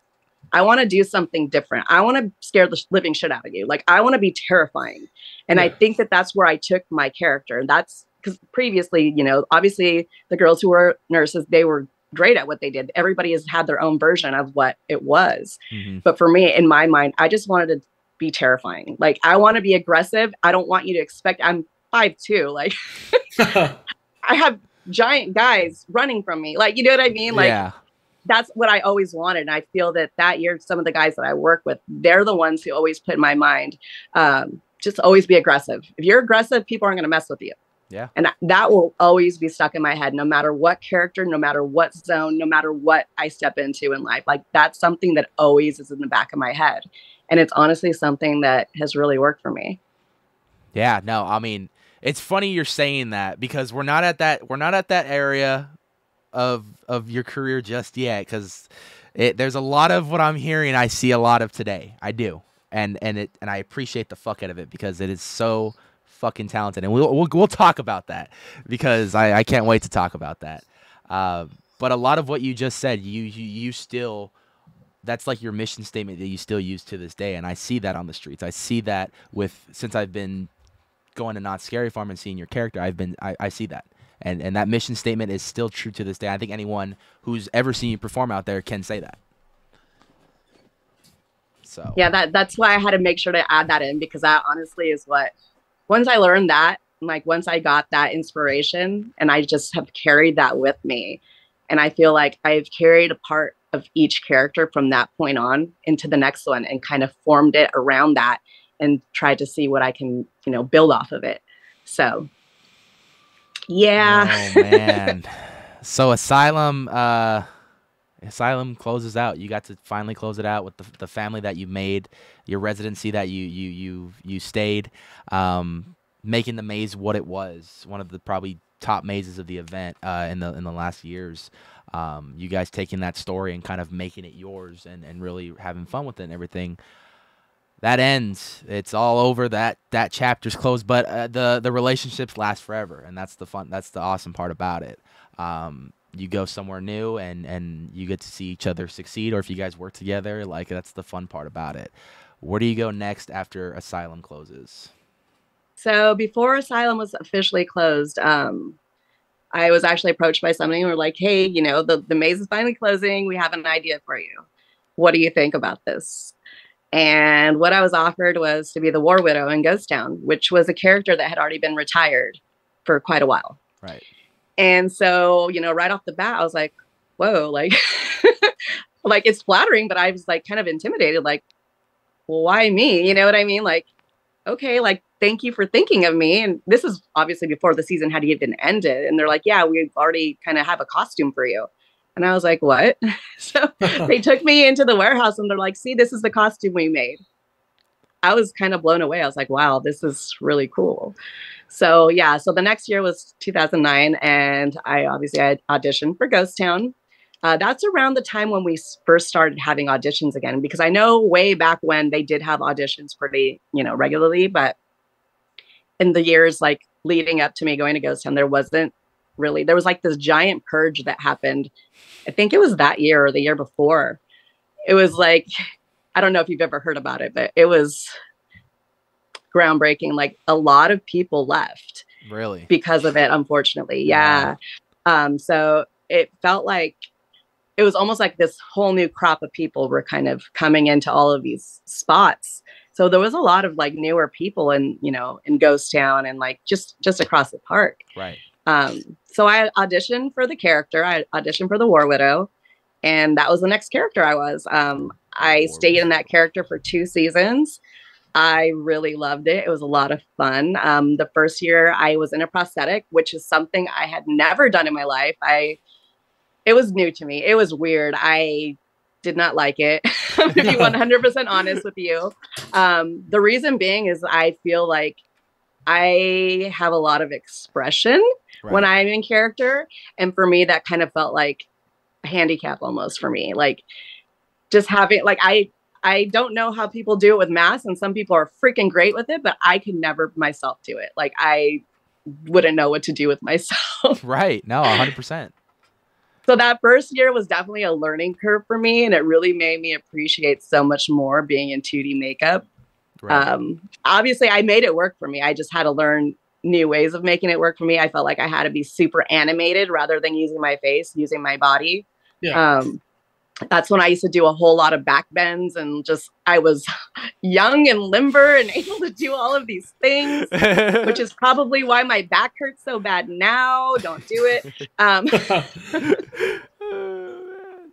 I want to do something different. I want to scare the living shit out of you. Like I want to be terrifying. And yeah. I think that that's where I took my character. And that's because previously, you know, obviously the girls who were nurses, they were great at what they did. Everybody has had their own version of what it was. Mm-hmm. But for me, in my mind, I just wanted to be terrifying. Like I want to be aggressive. I don't want you to expect I'm five two. Like I have giant guys running from me. Like you know what I mean? Like yeah that's what I always wanted. And I feel that that year, some of the guys that I work with, they're the ones who always put in my mind, um, just always be aggressive. If you're aggressive, people aren't going to mess with you. Yeah. And that will always be stuck in my head, no matter what character, no matter what zone, no matter what I step into in life. Like that's something that always is in the back of my head. And it's honestly something that has really worked for me. Yeah, no, I mean, it's funny you're saying that because we're not at that we're not at that area of of your career just yet because there's a lot of what I'm hearing. I see a lot of today. I do, and and it and I appreciate the fuck out of it because it is so fucking talented. And we'll we'll, we'll talk about that because I, I can't wait to talk about that. Uh, but a lot of what you just said, you you, you still that's like your mission statement that you still use to this day and i see that on the streets i see that with since i've been going to Knott's Scary Farm and seeing your character i've been i, I see that and and that mission statement is still true to this day. I think anyone who's ever seen you perform out there can say that. So yeah, that that's why I had to make sure to add that in because that honestly is what once I learned that, like once I got that inspiration and I just have carried that with me, And I feel like I've carried a part of each character from that point on into the next one and kind of formed it around that and tried to see what I can, you know, build off of it. So yeah. Oh man. so Asylum uh Asylum closes out. You got to finally close it out with the, the family that you made, your residency that you you you you stayed, um, making the maze what it was, one of the probably top mazes of the event uh, in the in the last years. Um, you guys taking that story and kind of making it yours and, and really having fun with it and everything. That ends. It's all over. That that chapter's closed. But uh, the the relationships last forever, and that's the fun. That's the awesome part about it. Um, you go somewhere new and and you get to see each other succeed or if you guys work together like that's the fun part about it where do you go next after asylum closes so before asylum was officially closed um i was actually approached by somebody who were like hey you know the, the maze is finally closing we have an idea for you what do you think about this and what i was offered was to be the war widow in ghost town which was a character that had already been retired for quite a while right and so, you know, right off the bat, I was like, whoa, like, like it's flattering, but I was like kind of intimidated, like, well, why me? You know what I mean? Like, okay, like, thank you for thinking of me. And this is obviously before the season had even ended. And they're like, yeah, we've already kind of have a costume for you. And I was like, what? so they took me into the warehouse and they're like, see, this is the costume we made. I was kind of blown away. I was like, wow, this is really cool. So yeah, so the next year was 2009, and I obviously I auditioned for Ghost Town. Uh, that's around the time when we first started having auditions again, because I know way back when they did have auditions pretty, you know, regularly, but in the years like leading up to me going to Ghost Town, there wasn't really. There was like this giant purge that happened. I think it was that year or the year before. It was like I don't know if you've ever heard about it, but it was groundbreaking. Like a lot of people left. Really? Because of it, unfortunately. Yeah. Um, so it felt like it was almost like this whole new crop of people were kind of coming into all of these spots. So there was a lot of like newer people in, you know, in Ghost Town and like just just across the park. Right. Um, so I auditioned for the character. I auditioned for the War Widow, and that was the next character I was. Um, I stayed in that character for two seasons. I really loved it. It was a lot of fun. Um, the first year I was in a prosthetic, which is something I had never done in my life. I it was new to me. It was weird. I did not like it. to be 100% honest with you. Um, the reason being is I feel like I have a lot of expression right. when I'm in character. And for me, that kind of felt like a handicap almost for me. Like just having, like, I, I don't know how people do it with masks, and some people are freaking great with it, but I could never myself do it. Like I wouldn't know what to do with myself. right. No, 100%. So that first year was definitely a learning curve for me, and it really made me appreciate so much more being in 2D makeup. Right. Um, obviously, I made it work for me. I just had to learn new ways of making it work for me. I felt like I had to be super animated rather than using my face, using my body. Yeah. Um, that's when I used to do a whole lot of back bends and just I was young and limber and able to do all of these things, which is probably why my back hurts so bad now. Don't do it. Um,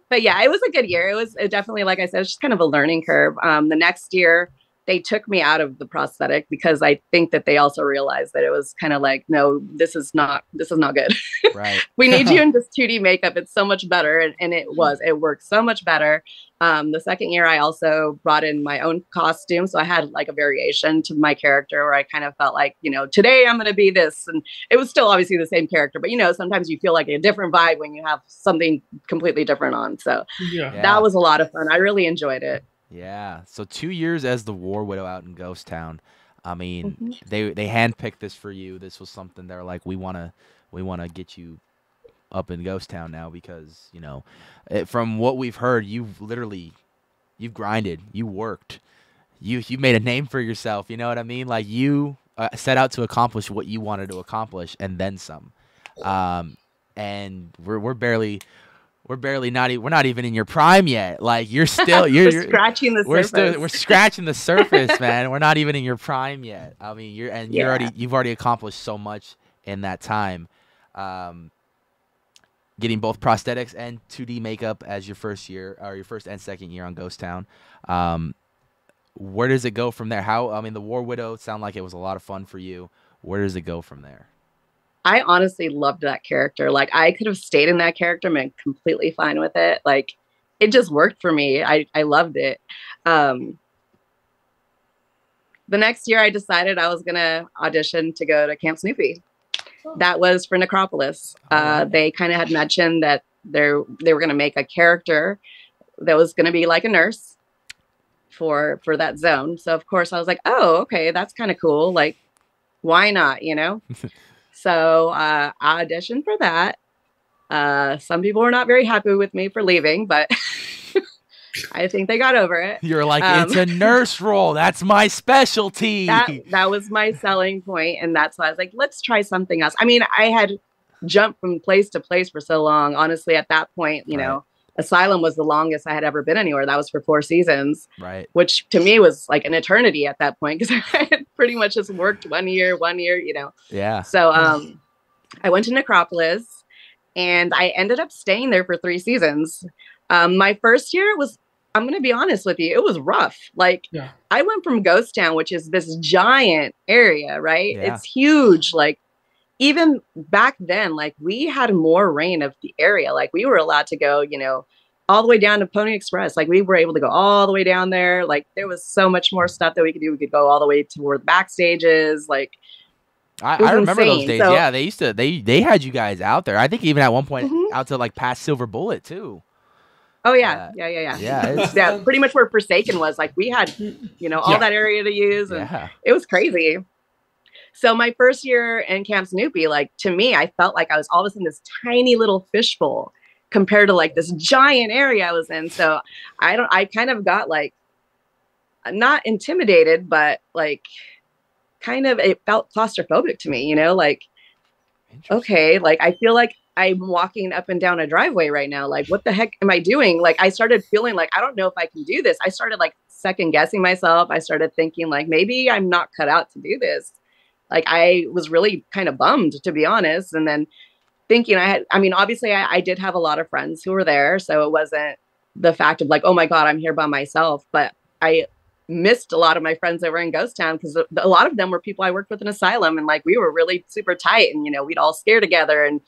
but yeah, it was a good year. It was it definitely, like I said, it's just kind of a learning curve. Um, the next year, they took me out of the prosthetic because I think that they also realized that it was kind of like, no, this is not, this is not good. Right. we need you in this 2D makeup. It's so much better. And, and it was, it worked so much better. Um, the second year, I also brought in my own costume. So I had like a variation to my character where I kind of felt like, you know, today I'm going to be this. And it was still obviously the same character, but you know, sometimes you feel like a different vibe when you have something completely different on. So yeah. that was a lot of fun. I really enjoyed it. Yeah. So two years as the War Widow out in Ghost Town. I mean, mm-hmm. they they handpicked this for you. This was something they're like, we wanna we wanna get you up in Ghost Town now because you know, it, from what we've heard, you've literally you've grinded, you worked, you you made a name for yourself. You know what I mean? Like you uh, set out to accomplish what you wanted to accomplish and then some. Um, and we're we're barely we're barely not even we're not even in your prime yet. Like you're still you're, you're scratching the we're surface. Still, we're scratching the surface, man. We're not even in your prime yet. I mean, you're and yeah. you're already you've already accomplished so much in that time. Um, getting both prosthetics and 2D makeup as your first year or your first and second year on Ghost Town. Um, where does it go from there? How I mean, the War Widow sound like it was a lot of fun for you. Where does it go from there? I honestly loved that character. Like I could have stayed in that character and been completely fine with it. Like it just worked for me. I I loved it. Um, the next year, I decided I was gonna audition to go to Camp Snoopy. That was for Necropolis. Uh, they kind of had mentioned that they they were gonna make a character that was gonna be like a nurse for for that zone. So of course I was like, oh, okay, that's kind of cool. Like, why not? You know. so uh, I auditioned for that. Uh, some people were not very happy with me for leaving, but I think they got over it. You're like, um, it's a nurse role. That's my specialty. That, that was my selling point, and that's why I was like, let's try something else. I mean, I had jumped from place to place for so long. Honestly, at that point, you right. know, Asylum was the longest I had ever been anywhere. That was for four seasons, right? Which to me was like an eternity at that point because I had pretty much just worked one year, one year, you know. Yeah. So, um, I went to Necropolis, and I ended up staying there for three seasons. Um, my first year was I'm going to be honest with you, it was rough. Like yeah. I went from Ghost Town, which is this giant area, right? Yeah. It's huge. Like even back then, like we had more reign of the area. Like we were allowed to go, you know, all the way down to Pony Express. Like we were able to go all the way down there. Like there was so much more stuff that we could do. We could go all the way to where the backstages. Like I, I remember insane. those days. So, yeah, they used to they they had you guys out there. I think even at one point mm-hmm. out to like past Silver Bullet too. Oh yeah, yeah, yeah, yeah. Yeah, yeah. Pretty much where Forsaken was. Like we had, you know, all yeah. that area to use, and yeah. it was crazy. So my first year in Camp Snoopy, like to me, I felt like I was all of a sudden this tiny little fishbowl compared to like this giant area I was in. So I don't. I kind of got like not intimidated, but like kind of it felt claustrophobic to me. You know, like okay, like I feel like I'm walking up and down a driveway right now. Like, what the heck am I doing? Like, I started feeling like, I don't know if I can do this. I started like second guessing myself. I started thinking, like, maybe I'm not cut out to do this. Like, I was really kind of bummed, to be honest. And then thinking, I had, I mean, obviously, I, I did have a lot of friends who were there. So it wasn't the fact of like, oh my God, I'm here by myself. But I missed a lot of my friends that were in Ghost Town because a lot of them were people I worked with in Asylum. And like, we were really super tight and, you know, we'd all scare together. And,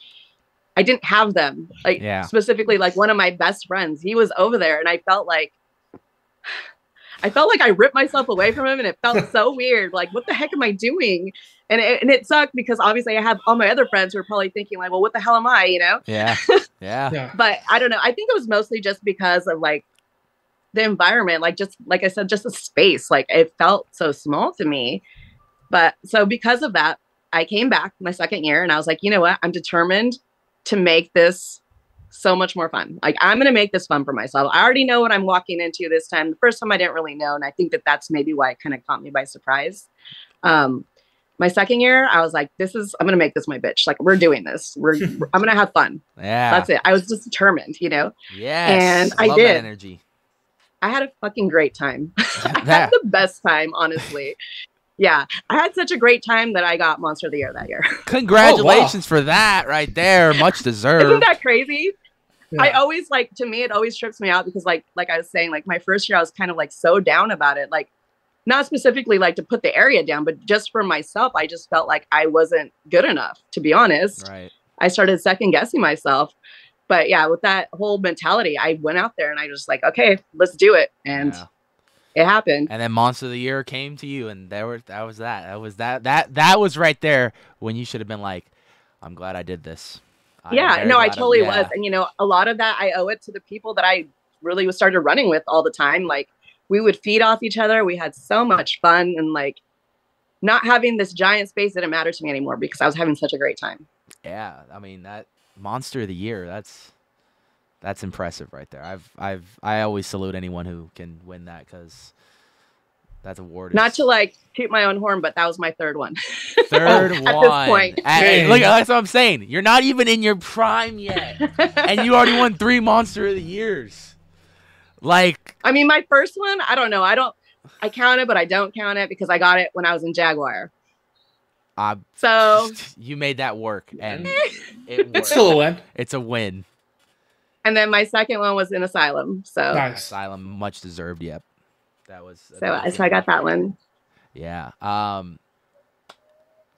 I didn't have them. Like yeah. specifically, like one of my best friends, he was over there, and I felt like I felt like I ripped myself away from him, and it felt so weird. Like, what the heck am I doing? And it, and it sucked because obviously I have all my other friends who are probably thinking like, well, what the hell am I? You know? Yeah. Yeah. yeah. But I don't know. I think it was mostly just because of like the environment, like just like I said, just the space. Like it felt so small to me. But so because of that, I came back my second year and I was like, you know what? I'm determined to make this so much more fun. Like I'm going to make this fun for myself. I already know what I'm walking into this time. The first time I didn't really know, and I think that that's maybe why it kind of caught me by surprise. Um, my second year, I was like, "This is I'm going to make this my bitch. Like we're doing this. We're I'm going to have fun. Yeah, that's it. I was just determined, you know. Yeah, and I, I did. energy. I had a fucking great time. I had the best time, honestly yeah, I had such a great time that I got Monster of the Year that year. Congratulations oh, wow. for that right there. Much deserved. Isn't that crazy? Yeah. I always like to me it always trips me out because like like I was saying like my first year I was kind of like so down about it like not specifically like to put the area down but just for myself I just felt like I wasn't good enough to be honest. Right. I started second guessing myself. But yeah, with that whole mentality, I went out there and I was like, okay, let's do it. And yeah it happened. And then Monster of the Year came to you, and there were that was that. That was that that that was right there when you should have been like, I'm glad I did this. I yeah, no, I totally yeah. was, and you know, a lot of that I owe it to the people that I really was started running with all the time. Like we would feed off each other. We had so much fun, and like not having this giant space didn't matter to me anymore because I was having such a great time. Yeah, I mean that Monster of the Year. That's that's impressive right there. I've I've I always salute anyone who can win that because that's award. Not to like toot my own horn, but that was my third one. Third one. At this point. At, look, that's what I'm saying. You're not even in your prime yet, and you already won three Monster of the Years. Like, I mean, my first one, I don't know. I don't. I count it, but I don't count it because I got it when I was in Jaguar. Uh, So, you made that work, and it It's still a win. It's a win. And then my second one was in Asylum. So, Nice. Asylum, much deserved. Yep. That was. so, so I got that one. Yeah. Um.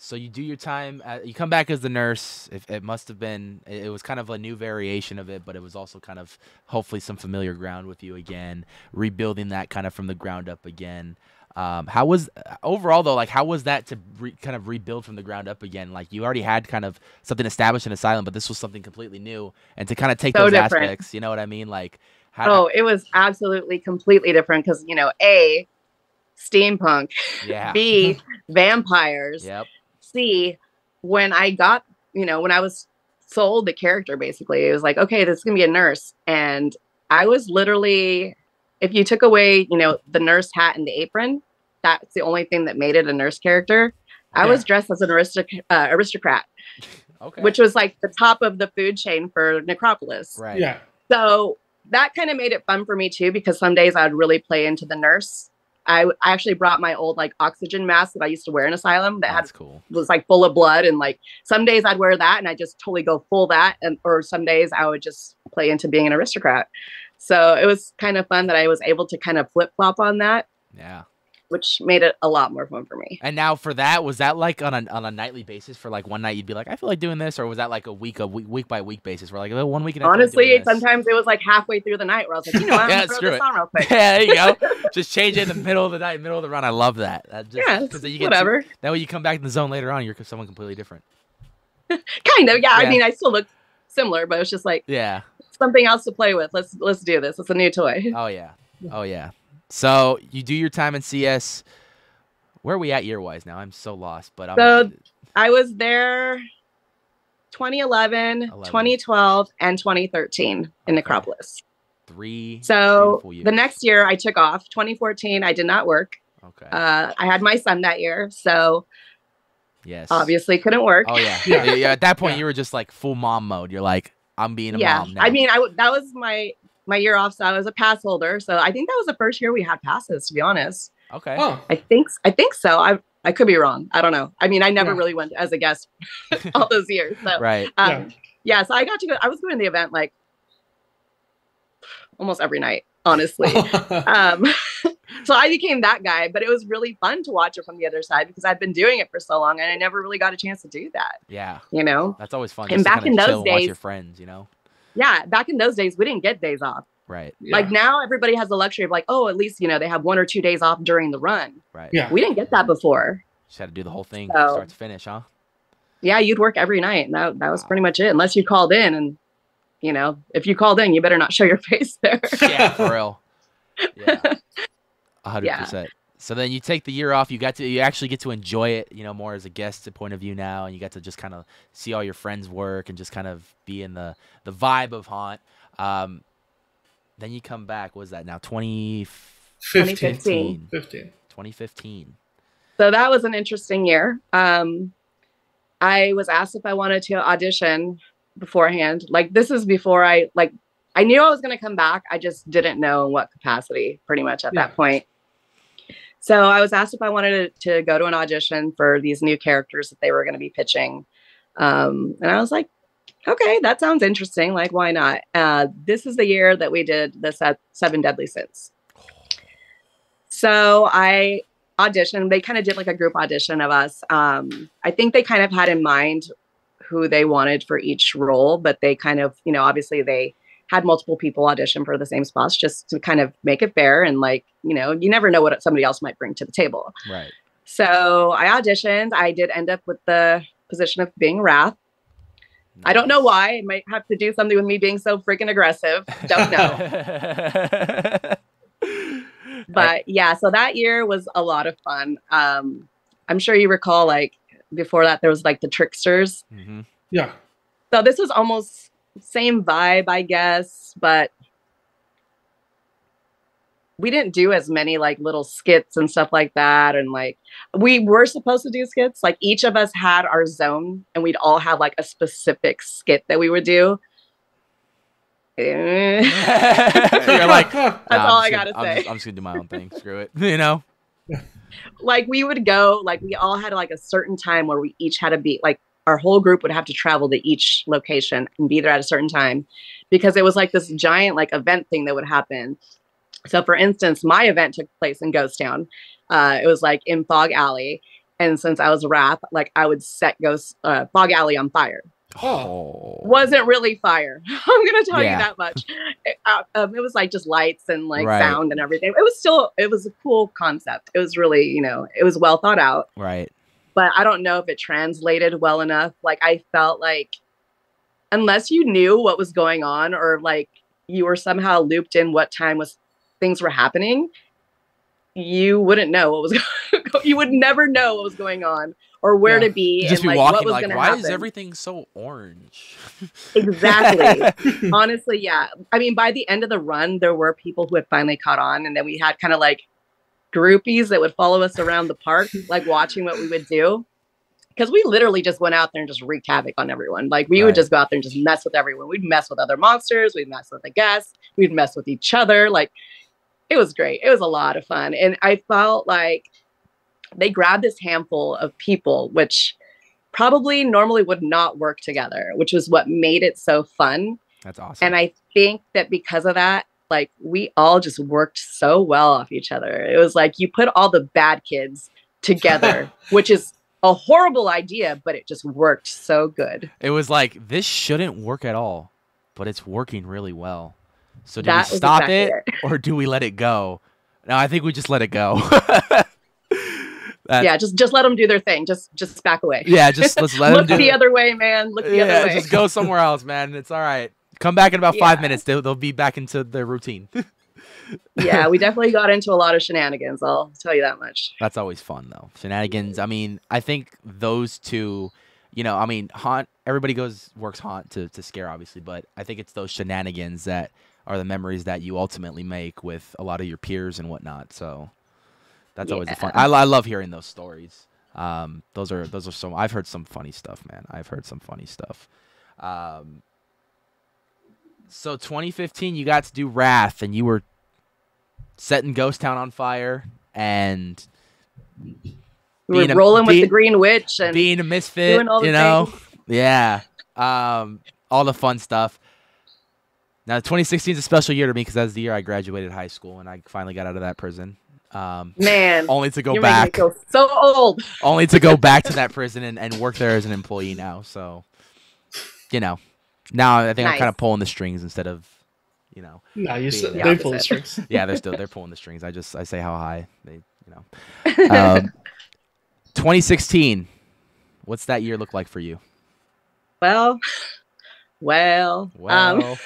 So you do your time. At, you come back as the nurse. If it must have been, it, it was kind of a new variation of it, but it was also kind of hopefully some familiar ground with you again, rebuilding that kind of from the ground up again. Um, how was overall though? Like, how was that to re, kind of rebuild from the ground up again? Like, you already had kind of something established in Asylum, but this was something completely new, and to kind of take So those different. aspects, you know what I mean? Like, how, Oh, it was absolutely completely different because, you know, A, steampunk, yeah, B, vampires, yep, C, when I got, you know, when I was sold the character, basically, it was like, okay, this is going to be a nurse. And I was literally, if you took away, you know, the nurse hat and the apron, that's the only thing that made it a nurse character. I was dressed as an aristoc- uh, aristocrat, okay, which was like the top of the food chain for Necropolis. right, Yeah. So that kind of made it fun for me too, because some days I would really play into the nurse. I, I actually brought my old like oxygen mask that I used to wear in asylum that had cool. was like full of blood and like some days I'd wear that and I just totally go full that and or some days I would just play into being an aristocrat. So it was kind of fun that I was able to kind of flip flop on that, Yeah. which made it a lot more fun for me. And now for that, was that like on a on a nightly basis? For like one night, you'd be like, I feel like doing this, or was that like a week a week, week by week basis? Where like oh, one weekend. I Honestly, sometimes it was like halfway through the night where I was like, you know, I'm Yeah, gonna throw screw this it. on real quick. yeah, there you go. just change it in the middle of the night, middle of the run. I love that. that just, Yeah, then you get to- whatever. that way you come back in the zone later on, you're someone completely different. Kind of, yeah. Yeah. I mean, I still look similar, but it's just like Yeah. Something else to play with. Let's let's do this. It's a new toy. Oh yeah. Oh yeah. So you do your time in CS. Where are we at year wise now? I'm so lost, but I'm So- I was there 2011, 11. 2012, and 2013 in Necropolis. three. So the next year I took off. 2014, I did not work. Okay. Uh, I had my son that year, so yes. obviously couldn't work. Oh yeah. Yeah. yeah. yeah. At that point, Yeah. you were just like full mom mode. You're like, I'm being a yeah, mom now. I mean, I w- that was my my year off. So I was a pass holder. So I think that was the first year we had passes. To be honest, okay. Oh, I think I think so. I I could be wrong. I don't know. I mean, I never Yeah. really went as a guest all those years. So right. um, yeah. so I got to go. I was going to the event like almost every night, honestly. um, so I became that guy, but it was really fun to watch it from the other side because I'd been doing it for so long and I never really got a chance to do that. Yeah. You know, That's always fun. And back in those chill and watch days- your friends, you know. yeah. Back in those days, we didn't get days off. Right. Yeah. Like now, everybody has the luxury of like, oh, at least you know they have one or two days off during the run. Right. Yeah. We didn't get that before. Just had to do the whole thing, So- start to finish, huh? Yeah, you'd work every night, and that that was pretty much it. Unless you called in, and you know, if you called in, you better not show your face there. yeah, for real. Yeah. A hundred Yeah. percent. So then you take the year off. You got to you actually get to enjoy it, you know, more as a guest point of view now, and you got to just kind of see all your friends work and just kind of be in the the vibe of haunt. Um, then you come back. What was that now? 20, 15. 2015. 15. 2015. so that was an interesting year. Um, I was asked if I wanted to audition beforehand. Like this is before I like I knew I was going to come back. I just didn't know in what capacity pretty much at Yeah. that point. So I was asked if I wanted to, to go to an audition for these new characters that they were going to be pitching. Um, and I was like, okay, that sounds interesting. Like, why not? Uh, this is the year that we did the se- Seven Deadly Sins. So I auditioned. They kind of did like a group audition of us. Um, I think they kind of had in mind who they wanted for each role, but they kind of, you know, obviously they had multiple people audition for the same spots just to kind of make it fair. And like, you know, you never know what somebody else might bring to the table. Right. So I auditioned. I did end up with the position of being Wrath. I don't know why. It might have to do something with me being so freaking aggressive. Don't know. but yeah, so that year was a lot of fun. Um, I'm sure you recall, like before that, there was like the tricksters. Mhm. Yeah. So this was almost same vibe, I guess, but we didn't do as many like little skits and stuff like that. And like we were supposed to do skits. Like each of us had our zone, and we'd all have like a specific skit that we would do. You're like, That's "Nah, I'm all I gonna- gotta I'm say." Just, I'm just gonna do my own thing. Screw it. You know. like we would go, like we all had like a certain time where we each had to be like our whole group would have to travel to each location and be there at a certain time because it was like this giant like event thing that would happen. So for instance, my event took place in Ghost Town. Uh, it was like in Fog Alley. And since I was a Wrath, like I would set Ghost uh, Fog Alley on fire. Oh. Wasn't really fire. I'm gonna tell Yeah. you that much. It, uh, um, it was like just lights and like Right. sound and everything. It was still it was a cool concept. It was really you know it was well thought out Right. But I don't know if it translated well enough. Like I felt like unless you knew what was going on or like you were somehow looped in what time was things were happening, you wouldn't know what was going you would never know what was going on or where Yeah. to be You just and be like what walking was like, why happen. is everything so orange? Exactly. Honestly, yeah. I mean, by the end of the run, there were people who had finally caught on, and then we had kind of like groupies that would follow us around the park, like watching what we would do. Because we literally just went out there and just wreaked havoc on everyone. Like we Right. would just go out there and just mess with everyone. We'd mess with other monsters. We'd mess with the guests. We'd mess with each other. Like it was great. It was a lot of fun, and I felt like they grabbed this handful of people, which probably normally would not work together, which was what made it so fun. That's awesome. And I think that because of that, like we all just worked so well off each other. It was like you put all the bad kids together, which is a horrible idea, but it just worked so good. it was like this shouldn't work at all, but it's working really well. So do That we stop exactly it or do we let it go? No, I think we just let it go. Yeah, just just let them do their thing. Just just back away. yeah, just let's let them Look do the it. other way, man. Look the yeah, other way. just go somewhere else, man. It's all right. Come back in about five minutes. They'll, they'll be back into their routine. yeah, we definitely got into a lot of shenanigans. I'll tell you that much. That's always fun though. Shenanigans. I mean, I think those two, you know, I mean, haunt. Everybody goes works haunt to to scare, obviously, but I think it's those shenanigans that are the memories that you ultimately make with a lot of your peers and whatnot. So that's always a fun. I, I love hearing those stories. Um, those are those are some. I've heard some funny stuff, man. I've heard some funny stuff. Um, so 2015, you got to do Wrath, and you were setting Ghost Town on fire and We Being were a- rolling with being- the Green Witch and being a misfit, doing all the you know, things. yeah, um, all the fun stuff. Now, 2016 is a special year to me because that's the year I graduated high school and I finally got out of that prison. Um, man, only to go you're back, so old. only to go back to that prison and, and work there as an employee now. So, you know, now I think I'm kind of pulling the strings instead of, you know, No, you Being said the they pull the strings. yeah, they're still they're pulling the strings. I just I say how high they, you know. Um, 2016, what's that year look like for you? well, well, um, Well,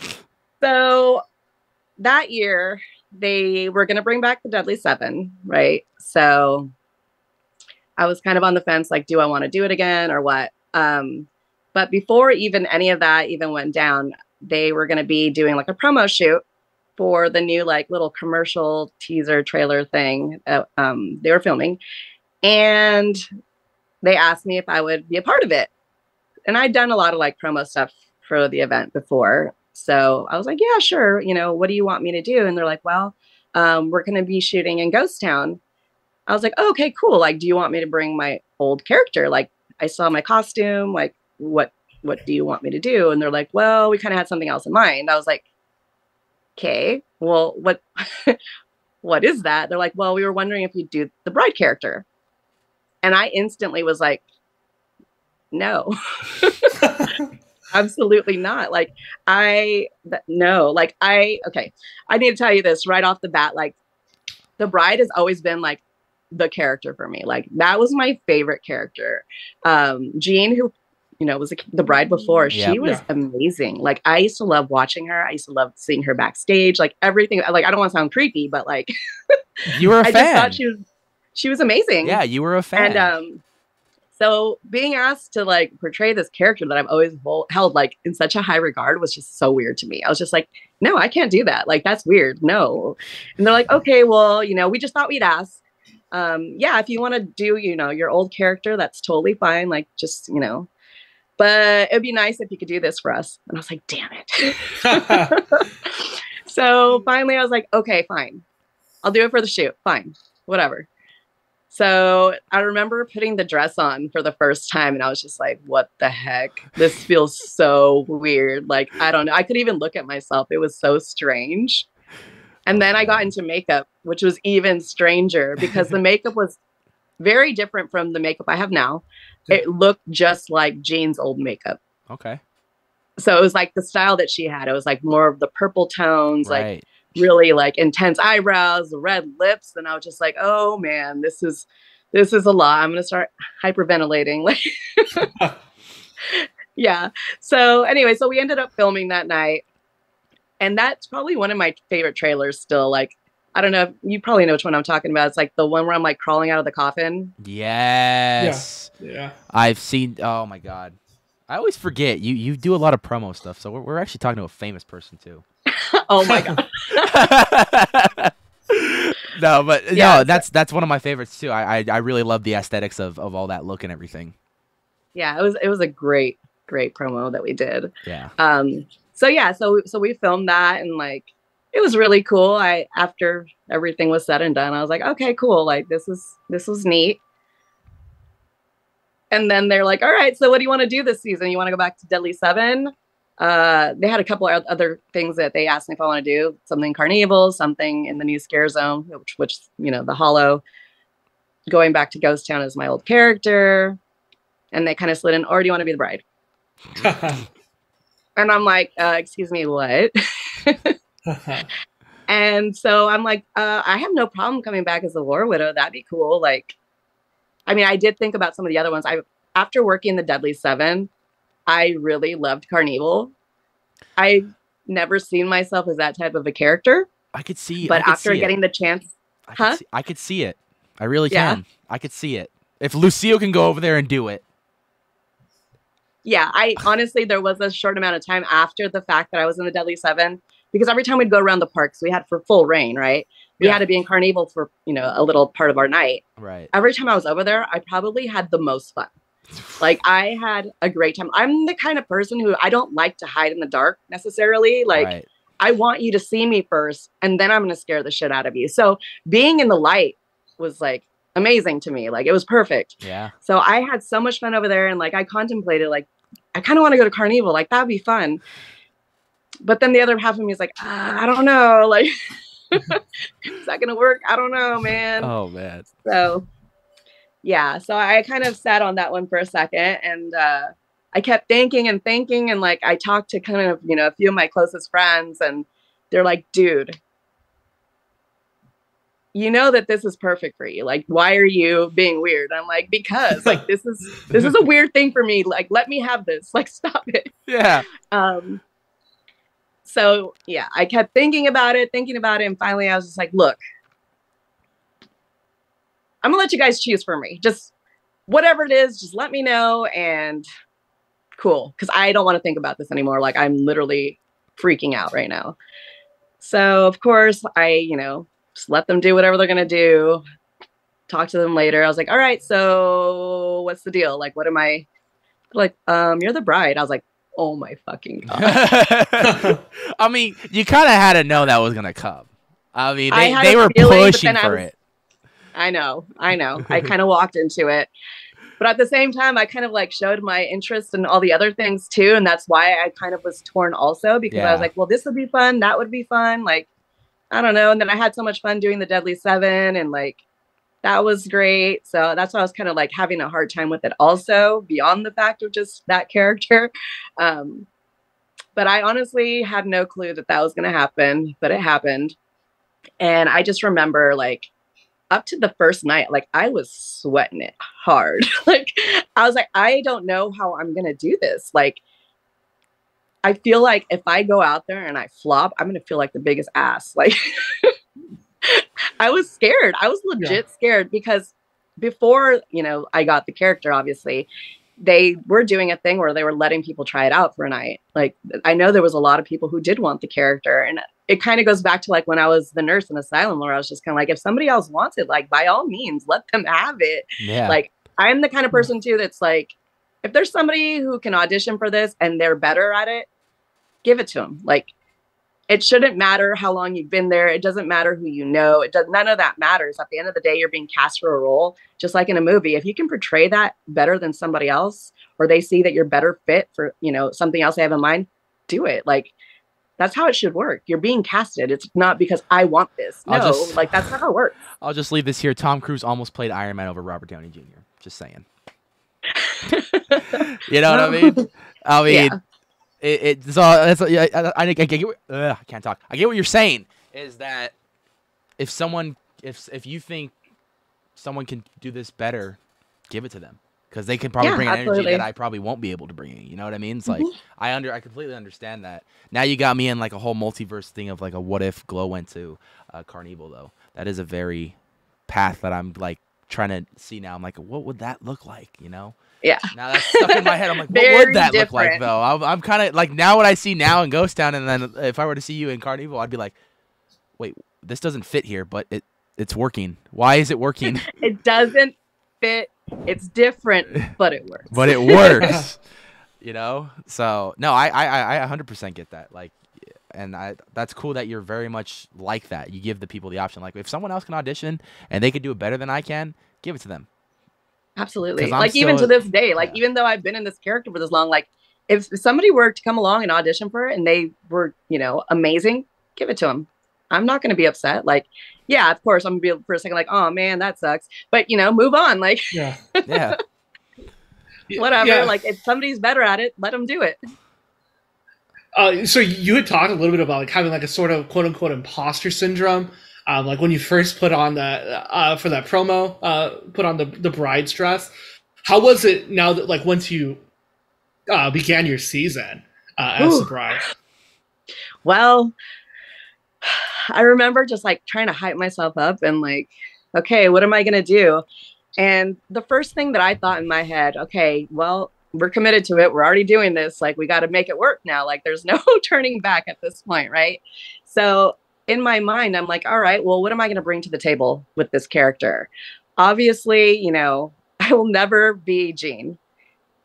so that year they were going to bring back the Deadly Seven, right? So I was kind of on the fence, like, do I want to do it again or what? Um, but before even any of that even went down, they were going to be doing like a promo shoot for the new like little commercial teaser trailer thing that um, they were filming, and they asked me if I would be a part of it. And I'd done a lot of like promo stuff for the event before, so I was like, yeah, sure. You know, what do you want me to do? And they're like, well, um, we're going to be shooting in Ghost Town. I was like, oh, okay, cool. Like, do you want me to bring my old character? Like, I saw my costume. Like, what what do you want me to do? And they're like, well, we kind of had something else in mind. I was like, okay, well, what what is that? They're like, well, we were wondering if you'd do the bride character. And I instantly was like, no. absolutely not like i no like i okay i need to tell you this right off the bat like the bride has always been like the character for me like that was my favorite character um jean who you know was the, bride before Yeah. she was Yeah. amazing like i used to love watching her i used to love seeing her backstage like everything like i don't want to sound creepy but like you were a i just thought she was she was amazing yeah, you were a fan. and um, so being asked to like portray this character that I've always held like in such a high regard was just so weird to me. I was just like, no, I can't do that. Like that's weird. No. And they're like, okay, well, you know, we just thought we'd ask. Um, yeah, if you want to do, you know, your old character, that's totally fine. Like just, you know, but it'd be nice if you could do this for us. And I was like, damn it. so finally I was like, okay, fine. I'll do it for the shoot. Fine. whatever. So I remember putting the dress on for the first time and I was just like, what the heck? This feels so weird. Like, I don't know. I could even look at myself. It was so strange. And then I got into makeup, which was even stranger because the makeup was very different from the makeup I have now. It looked just like Jean's old makeup. Okay. So it was like the style that she had. It was like more of the purple tones, like really like intense eyebrows, the red lips, and I was just like, oh man, this is this is a lot. I'm gonna start hyperventilating. Like yeah. So anyway, so we ended up filming that night. And that's probably one of my favorite trailers still. Like, I don't know, you probably know which one I'm talking about. It's like the one where I'm like crawling out of the coffin. Yes. Yeah. I've seen. Oh my god. I always forget you. You do a lot of promo stuff, so we're, we're actually talking to a famous person too. oh my god. no, but Yeah, no, that's that's one of my favorites too. I I, I really love the aesthetics of, of all that look and everything. Yeah, it was it was a great, great promo that we did. Yeah. um so yeah so so we filmed that and like it was really cool. I after everything was said and done i was like okay cool. Like this is this was neat. And then they're like all right so what do you want to do this season? You want to go back to deadly seven? Uh they had a couple of other things that they asked me if i want to do something carnival something in the new scare zone which which you know the hollow. Going back to ghost town as my old character. And they kind of slid in or do you want to be the bride? And i'm like uh, excuse me what And so I'm like, uh, I have no problem coming back as a war widow. That'd be cool. Like, I mean, I did think about some of the other ones. I after working the Deadly Seven, I really loved Carnival. I never seen myself as that type of a character, I could see. But could after see getting it. the chance, I huh? could, see, I could see it. I really Yeah. can. I could see it. If Lucio can go over there and do it, yeah, I honestly there was a short amount of time after the fact that I was in the Deadly Seven because every time we'd go around the parks, we had for full reign, right? We Yeah. had to be in Carnival for you know a little part of our night. right? every time I was over there, I probably had the most fun. Like I had a great time. I'm the kind of person who I don't like to hide in the dark necessarily. Like right. I want you to see me first and then I'm going to scare the shit out of you. So being in the light was like amazing to me. Like it was perfect. Yeah. So I had so much fun over there and like I contemplated like I kind of want to go to Carnival. Like that'd be fun. But then the other half of me is like, ah, I don't know. Like is that going to work? I don't know, man. Oh man. So yeah, so I kind of sat on that one for a second and uh I kept thinking and thinking and like I talked to kind of, you know, a few of my closest friends and they're like, "Dude, you know that this is perfect for you. Like why are you being weird?" I'm like, "Because like this is this is a weird thing for me. Like let me have this. Like stop it." Yeah. Um, so yeah, I kept thinking about it, thinking about it, and finally I was just like, look, I'm gonna let you guys choose for me. Just whatever it is, just let me know and cool. Cause I don't want to think about this anymore. Like I'm literally freaking out right now. So of course I, you know, just let them do whatever they're gonna do. Talk to them later. I was like, all right, so what's the deal? Like, what am I like? Um, you're the bride. I was like, oh my fucking god. I mean, you kind of had to know that was gonna come. I mean, they, had they were pushing I for was- it. I know, I know. I kind of walked into it. But at the same time, I kind of like showed my interest in all the other things too. And that's why I kind of was torn also because I was like, well, this would be fun. That would be fun. Like, I don't know. And then I had so much fun doing the Deadly Seven and like, that was great. So that's why I was kind of like having a hard time with it also, beyond the fact of just that character. Um, but I honestly had no clue that that was going to happen, but it happened. And I just remember like up to the first night, like I was sweating it hard. like I was like, I don't know how I'm gonna do this. Like I feel like if I go out there and I flop, I'm gonna feel like the biggest ass. Like I was scared. I was legit scared because before, you know, I got the character, obviously, they were doing a thing where they were letting people try it out for a night. Like I know there was a lot of people who did want the character. And it kind of goes back to like when I was the nurse in asylum where I was just kind of like, if somebody else wants it, like by all means, let them have it. Yeah. Like I'm the kind of person too that's like, if there's somebody who can audition for this and they're better at it, give it to them. Like it shouldn't matter how long you've been there. It doesn't matter who you know. It does none of that matters. At the end of the day, you're being cast for a role, just like in a movie. If you can portray that better than somebody else, or they see that you're better fit for, you know, something else they have in mind, do it. Like that's how it should work. You're being casted. It's not because I want this. No, just- like that's not how it works. I'll just leave this here. Tom Cruise almost played Iron Man over Robert Downey Jr. Just saying. you know what I mean? I mean, Yeah. It, it's all. That's, yeah, I, I, I get. What, ugh, I can't talk. I get what you're saying. Is that if someone, if if you think someone can do this better, give it to them because they can probably Yeah, bring an energy that I probably won't be able to bring. You know what I mean? It's like Mhm. I under, I completely understand that. Now you got me in like a whole multiverse thing of like a what if Glo went to uh, Carnival though. That is a very path that I'm like trying to see now. I'm like, what would that look like? You know? Yeah. Now that's stuck in my head. I'm like, what would that look like though? I'm, I'm kind of like now what I see now in Ghost Town, and then if I were to see you in Carnival, I'd be like, wait, this doesn't fit here, but it it's working. Why is it working? It doesn't fit. It's different, but it works. but it works. you know? So no, I I I I 100% get that. Like, and I that's cool that you're very much like that. You give the people the option. Like, if someone else can audition and they could do it better than I can, give it to them. Absolutely. 'Cause I'm Like even to this day, like yeah. even though I've been in this character for this long, like if somebody were to come along and audition for it and they were, you know, amazing, give it to them. I'm not going to be upset. Like, yeah, of course, I'm gonna be for a second like, oh man, that sucks. But you know, move on. Like, Yeah. Yeah. whatever. Yeah. Like, if somebody's better at it, let them do it. Uh, so you had talked a little bit about like having like a sort of quote unquote imposter syndrome. Um, like when you first put on the uh, for that promo, uh, put on the the bride's dress. How was it now that like once you uh, began your season uh, as the Ooh. bride? Well, I remember just like trying to hype myself up and like, okay, what am I going to do? And the first thing that I thought in my head, okay, well, we're committed to it. We're already doing this. Like, we got to make it work now. Like, there's no turning back at this point, right? So, in my mind, I'm like, all right, well, what am I going to bring to the table with this character? Obviously, you know, I will never be Jean,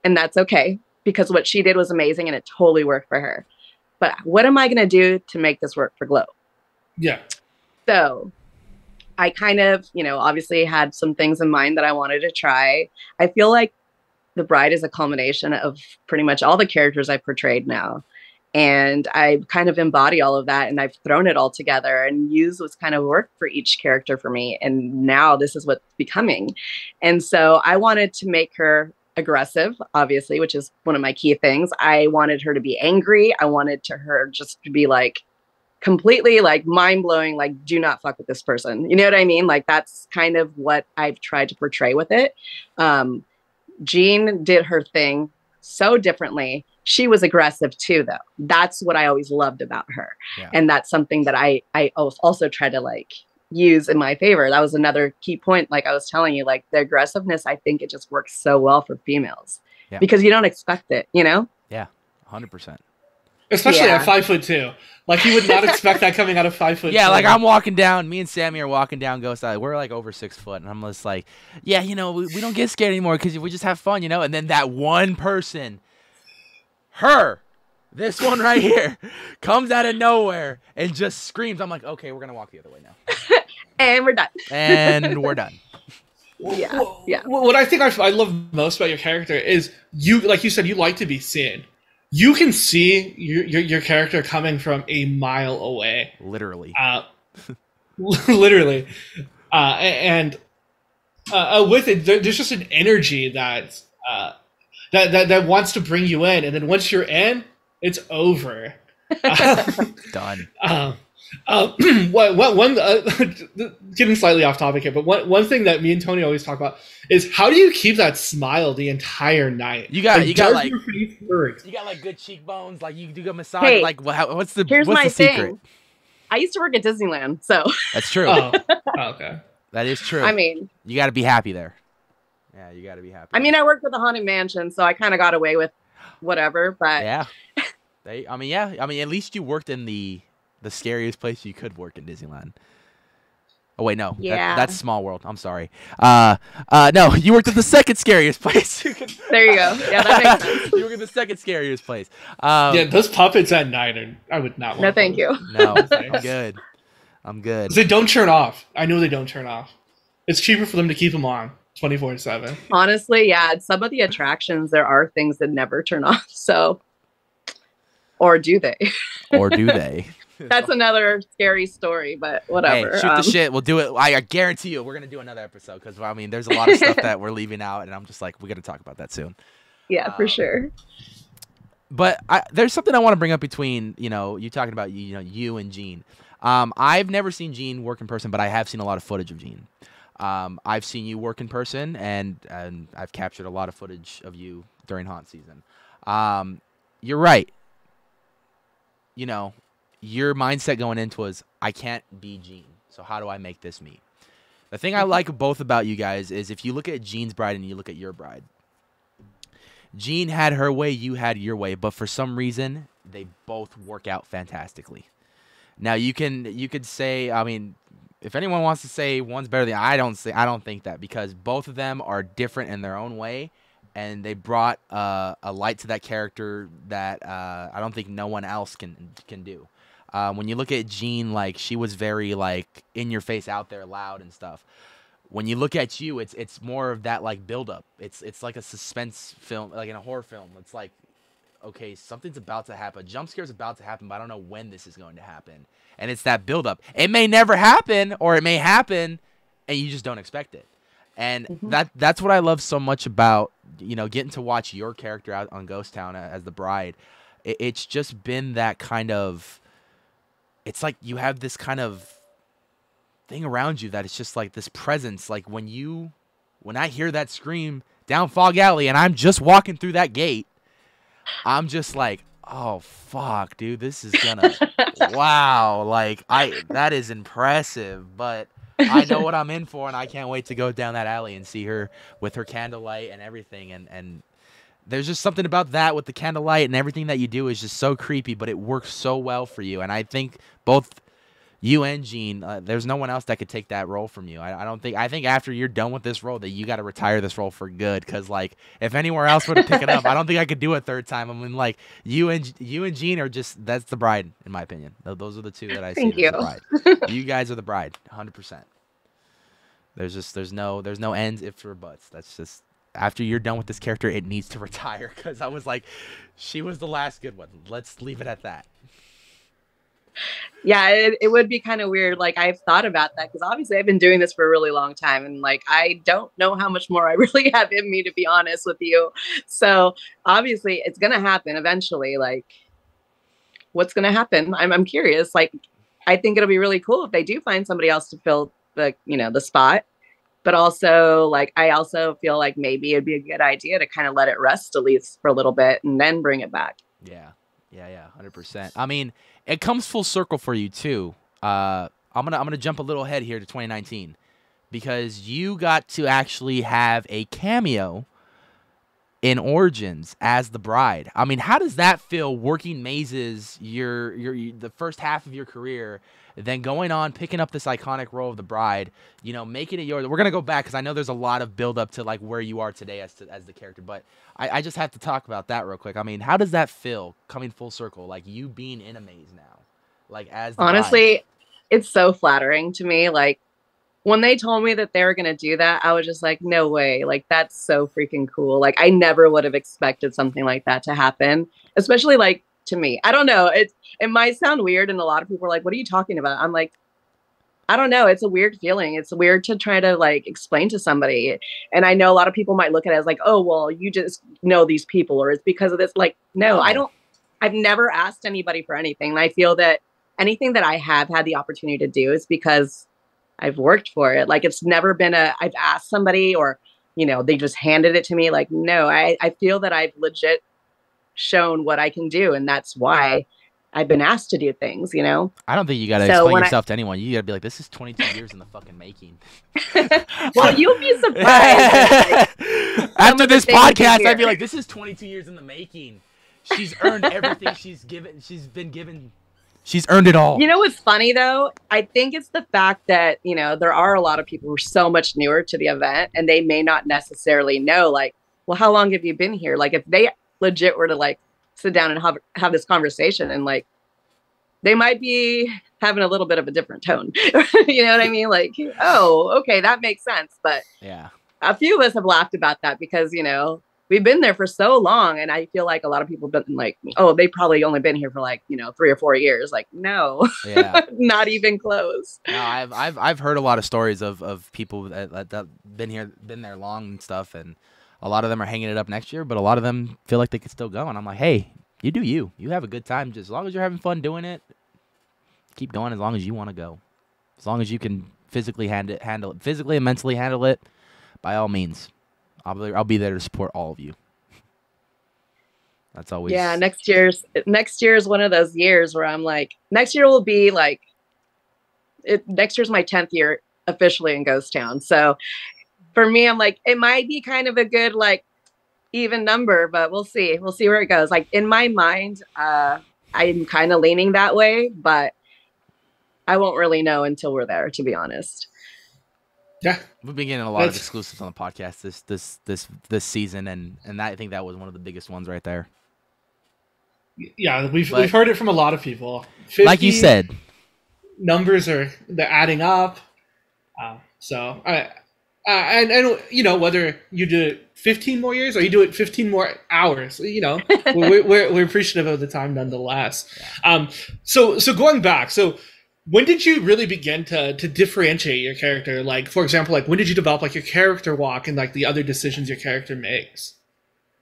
and that's okay because what she did was amazing and it totally worked for her but what am I going to do to make this work for Glo? Yeah. So I kind of, you know, obviously had some things in mind that I wanted to try. I feel like The Bride is a culmination of pretty much all the characters I've portrayed now. And I kind of embody all of that and I've thrown it all together and used what's kind of worked for each character for me. And now this is what's becoming. And so I wanted to make her aggressive, obviously, which is one of my key things. I wanted her to be angry. I wanted to her just to be like completely like mind blowing, like, do not fuck with this person. You know what I mean? Like that's kind of what I've tried to portray with it. Um, Jean did her thing so differently. She was aggressive too, though. That's what I always loved about her. Yeah. And that's something that I I also try to like use in my favor. That was another key point. Like I was telling you, like the aggressiveness, I think it just works so well for females Yeah. because you don't expect it, you know? yeah 100%. Especially Yeah. at five foot two. Like you would not expect that coming out of five foot. Yeah, two. like I'm walking down. Me and Sammy are walking down Ghost Island. We're like over six foot, and I'm just like, yeah, you know, we, we don't get scared anymore because we just have fun, you know. And then that one person, her, this one right here, comes out of nowhere and just screams. I'm like, okay, we're gonna walk the other way now, And we're done. and we're done. Yeah, Well, yeah. What I think I, I love most about your character is you, like you said, you like to be seen. You can see your, your, your character coming from a mile away. Literally. Uh, literally. Uh, and uh, uh, with it, there, there's just an energy that, uh, that, that, that wants to bring you in. And then once you're in, it's over. Done. Um, uh, what, what, one, uh, getting slightly off topic here, but one, one thing that me and Tony always talk about is how do you keep that smile the entire night? You got- you got, like- your face work? You got like good cheekbones. Like you do a massage. Hey, like what, what's the Here's what's my the secret? thing. I used to work at Disneyland, so That's true. Oh, oh, okay. That is true. I mean, you got to be happy there. Yeah, you got to be happy. I mean, I worked with the haunted mansion, so I kind of got away with whatever. But yeah. They. I mean, yeah. I mean, at least you worked in the the scariest place you could work in Disneyland. Oh wait, no. That- Yeah. that's Small World. I'm sorry. Uh, uh, no, you worked at the second scariest place. you There you go. Yeah, that makes sense. You worked at the second scariest place. Um, yeah, those puppets at night are. I would not. No, thank those. you. No, I'm good. I'm good. They don't turn off. I know they don't turn off. It's cheaper for them to keep them on twenty four seven. Honestly, yeah, at some of the attractions there are things that never turn off. So, or do they? Or do they? That's another scary story, but Hey, whatever. shoot Um, the shit. We'll do it. I, I guarantee you, we're gonna do another episode because I mean, there's a lot of stuff that we're leaving out, and I'm just like, we got to talk about that soon. yeah, for um, sure. but I, there's something I want to bring up between you know you talking about you know you and Gene. Um, I've never seen Gene work in person, but I have seen a lot of footage of Gene. Um, I've seen you work in person, and and I've captured a lot of footage of you during haunt season. Um, you're right. You know, your mindset going into was I can't be Gene, so how do I make this me? The thing I like both about you guys is if you look at Gene's bride and you look at your bride, Jean had her way, you had your way, but for some reason they both work out fantastically. Now you can you could say, I mean, if anyone wants to say one's better than I don't say I don't think that because both of them are different in their own way, and they brought uh, a light to that character that uh, I don't think no one else can can do. Um, when you look at Jean, like she was very like in your face, out there, loud and stuff when you look at you, it's it's more of that like build up. It's it's like a suspense film, like in a horror film. It's like, okay, something's about to happen. A jump scare's about to happen, but I don't know when this is going to happen. And it's that build up. It may never happen, or it may happen, and you just don't expect it. And Mhm. that that's what I love so much about you know getting to watch your character out on Ghost Town as the bride. It, it's just been that kind of. It's like you have this kind of thing around you that it's just like this presence. Like when you, when I hear that scream down Fog Alley and I'm just walking through that gate, I'm just like, oh fuck, dude, this is gonna, wow, like I, that is impressive, but. I know what I'm in for, and I can't wait to go down that alley and see her with her candlelight and everything. And and there's just something about that with the candlelight and everything that you do is just so creepy, but it works so well for you. And I think both you and Gene, uh, there's no one else that could take that role from you. I, I don't think. I think after you're done with this role, that you got to retire this role for good. Because like, if anywhere else would pick it up, I don't think I could do it third time. I mean, like you and you and Gene are just that's the bride in my opinion. Those are the two that I Thank see. the you. bride. you guys are the bride, 100. percent There's just there's no there's no ends ifs or buts. That's just after you're done with this character, it needs to retire. Because I was like, she was the last good one. Let's leave it at that. Yeah, it, it would be kind of weird. Like I've thought about that because obviously I've been doing this for a really long time, and like I don't know how much more I really have in me to be honest with you. So obviously it's gonna happen eventually. Like, what's gonna happen? I'm I'm curious. Like, I think it'll be really cool if they do find somebody else to fill the you know the spot. But also, like, I also feel like maybe it'd be a good idea to kind of let it rest at least for a little bit and then bring it back. Yeah, yeah, yeah, hundred percent. I mean, it comes full circle for you too. Uh, I'm gonna I'm gonna jump a little ahead here to 2019 because you got to actually have a cameo in Origins as the bride. I mean, how does that feel? Working mazes, your your your- the first half of your career, then going on picking up this iconic role of the bride. You know, making it yours. We're gonna go back because I know there's a lot of build up to like where you are today as to, as the character, but I, I just have to talk about that real quick. I mean, how does that feel coming full circle? Like you being in a maze now, like as the bride? honestly it's so flattering to me like when they told me that they were going to do that i was just like no way like that's so freaking cool like i never would have expected something like that to happen especially like to me i don't know it it might sound weird and a lot of people are like what are you talking about i'm like I don't know. It's a weird feeling. It's weird to try to like explain to somebody. And I know a lot of people might look at it as like, oh, well, you just know these people or it's because of this. Like, no, I don't. I've never asked anybody for anything. And I feel that anything that I have had the opportunity to do is because I've worked for it. Like, it's never been a, I've asked somebody or, you know, they just handed it to me. Like, no, I, I feel that I've legit shown what I can do. And that's why I've been asked to do things, you know? I don't think you gotta So explain when I- yourself to anyone. You gotta be like, this is 22 years in the fucking making. well, you'll be surprised. After this podcast, I'd be like, this is 22 years in the making. She's earned everything she's given. She's been given. She's earned it all. You know what's funny though? I think it's the fact that, you know, there are a lot of people who are so much newer to the event and they may not necessarily know, like, well, how long have you been here? Like, if they legit were to like sit down and have, have this conversation and like, they might be having a little bit of a different tone. you know what I mean? Like, oh, okay, that makes sense. But yeah. a few of us have laughed about that because, you know, we've been there for so long and i feel like a lot of people have been like oh they probably only been here for like you know three or four years like no Yeah. not even close No, I've I've I've heard a lot of stories of, of people that, that that been here been there long and stuff, and a lot of them are hanging it up next year, but a lot of them feel like they could still go. And I'm like, hey, you do you. You have a good time, just as long as you're having fun doing it. Keep going as long as you want to go, as long as you can physically hand it, handle it, physically and mentally handle it. By all means, I'll be, I'll be there to support all of you. That's always yeah next year's next year is one of those years where i'm like next year will be like it next year's my 10th year officially in ghost town so for me i'm like it might be kind of a good like even number but we'll see we'll see where it goes like in my mind uh i'm kind of leaning that way but i won't really know until we're there to be honest Yeah, We've been getting a lot of exclusives on the podcast this this this this season, and and that, I think that was one of the biggest ones right there. yeah, we've But- we've heard it from a lot of people. Like you said, numbers are they're adding up. Uh, so I, uh, and and you know whether you do it 15 more years or you do it 15 more hours, you know, we're, we're we're appreciative of the time nonetheless. Um, so so going back, so when did you really begin to to differentiate your character? Like for example, like when did you develop like your character walk and like the other decisions your character makes?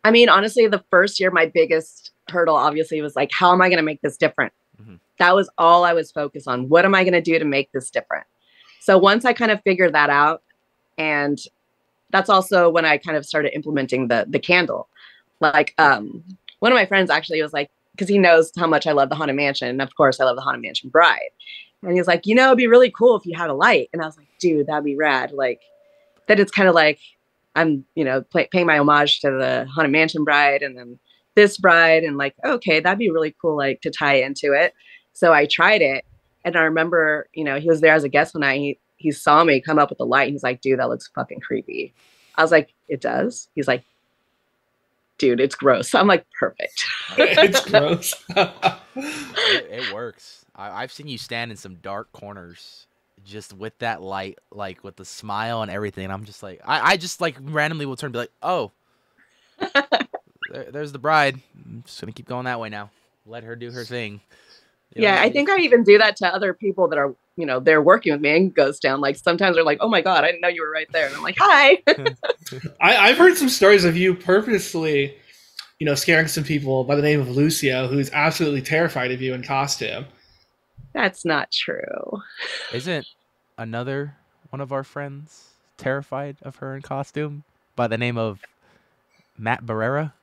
I mean, honestly, the first year, my biggest hurdle obviously was like, how am I going to make this different? Mhm. That was all I was focused on. What am I going to do to make this different? So once I kind of figured that out, and that's also when I kind of started implementing the the candle. Like, um, one of my friends actually was like, because he knows how much I love the Haunted Mansion, and of course, I love the Haunted Mansion Bride. And he was like, you know, it'd be really cool if you had a light. And I was like, dude, that'd be rad. Like, that it's kind of like I'm, you know, paying my homage to the Haunted Mansion Bride and then this bride, and like, okay, that'd be really cool, like to tie into it. So I tried it, and I remember, you know, he was there as a guest one night. He he saw me come up with the light, and he's like, dude, that looks fucking creepy. I was like, it does. He's like, dude, it's gross. I'm like, perfect. it's gross. it, it works. I, I've seen you stand in some dark corners just with that light, like with the smile and everything. And I'm just like, I, I just like randomly will turn and be like, oh, there, there's the bride. I'm just gonna keep going that way now. Let her do her thing. You know, yeah, I think I even do that to other people that are, you know, they're working with me and Ghost Town. Like sometimes they're like, oh my God, I didn't know you were right there. And I'm like, hi. I, I've heard some stories of you purposely, you know, scaring some people by the name of Lucio, who's absolutely terrified of you in costume. That's not true. Isn't another one of our friends terrified of her in costume by the name of Matt Barrera?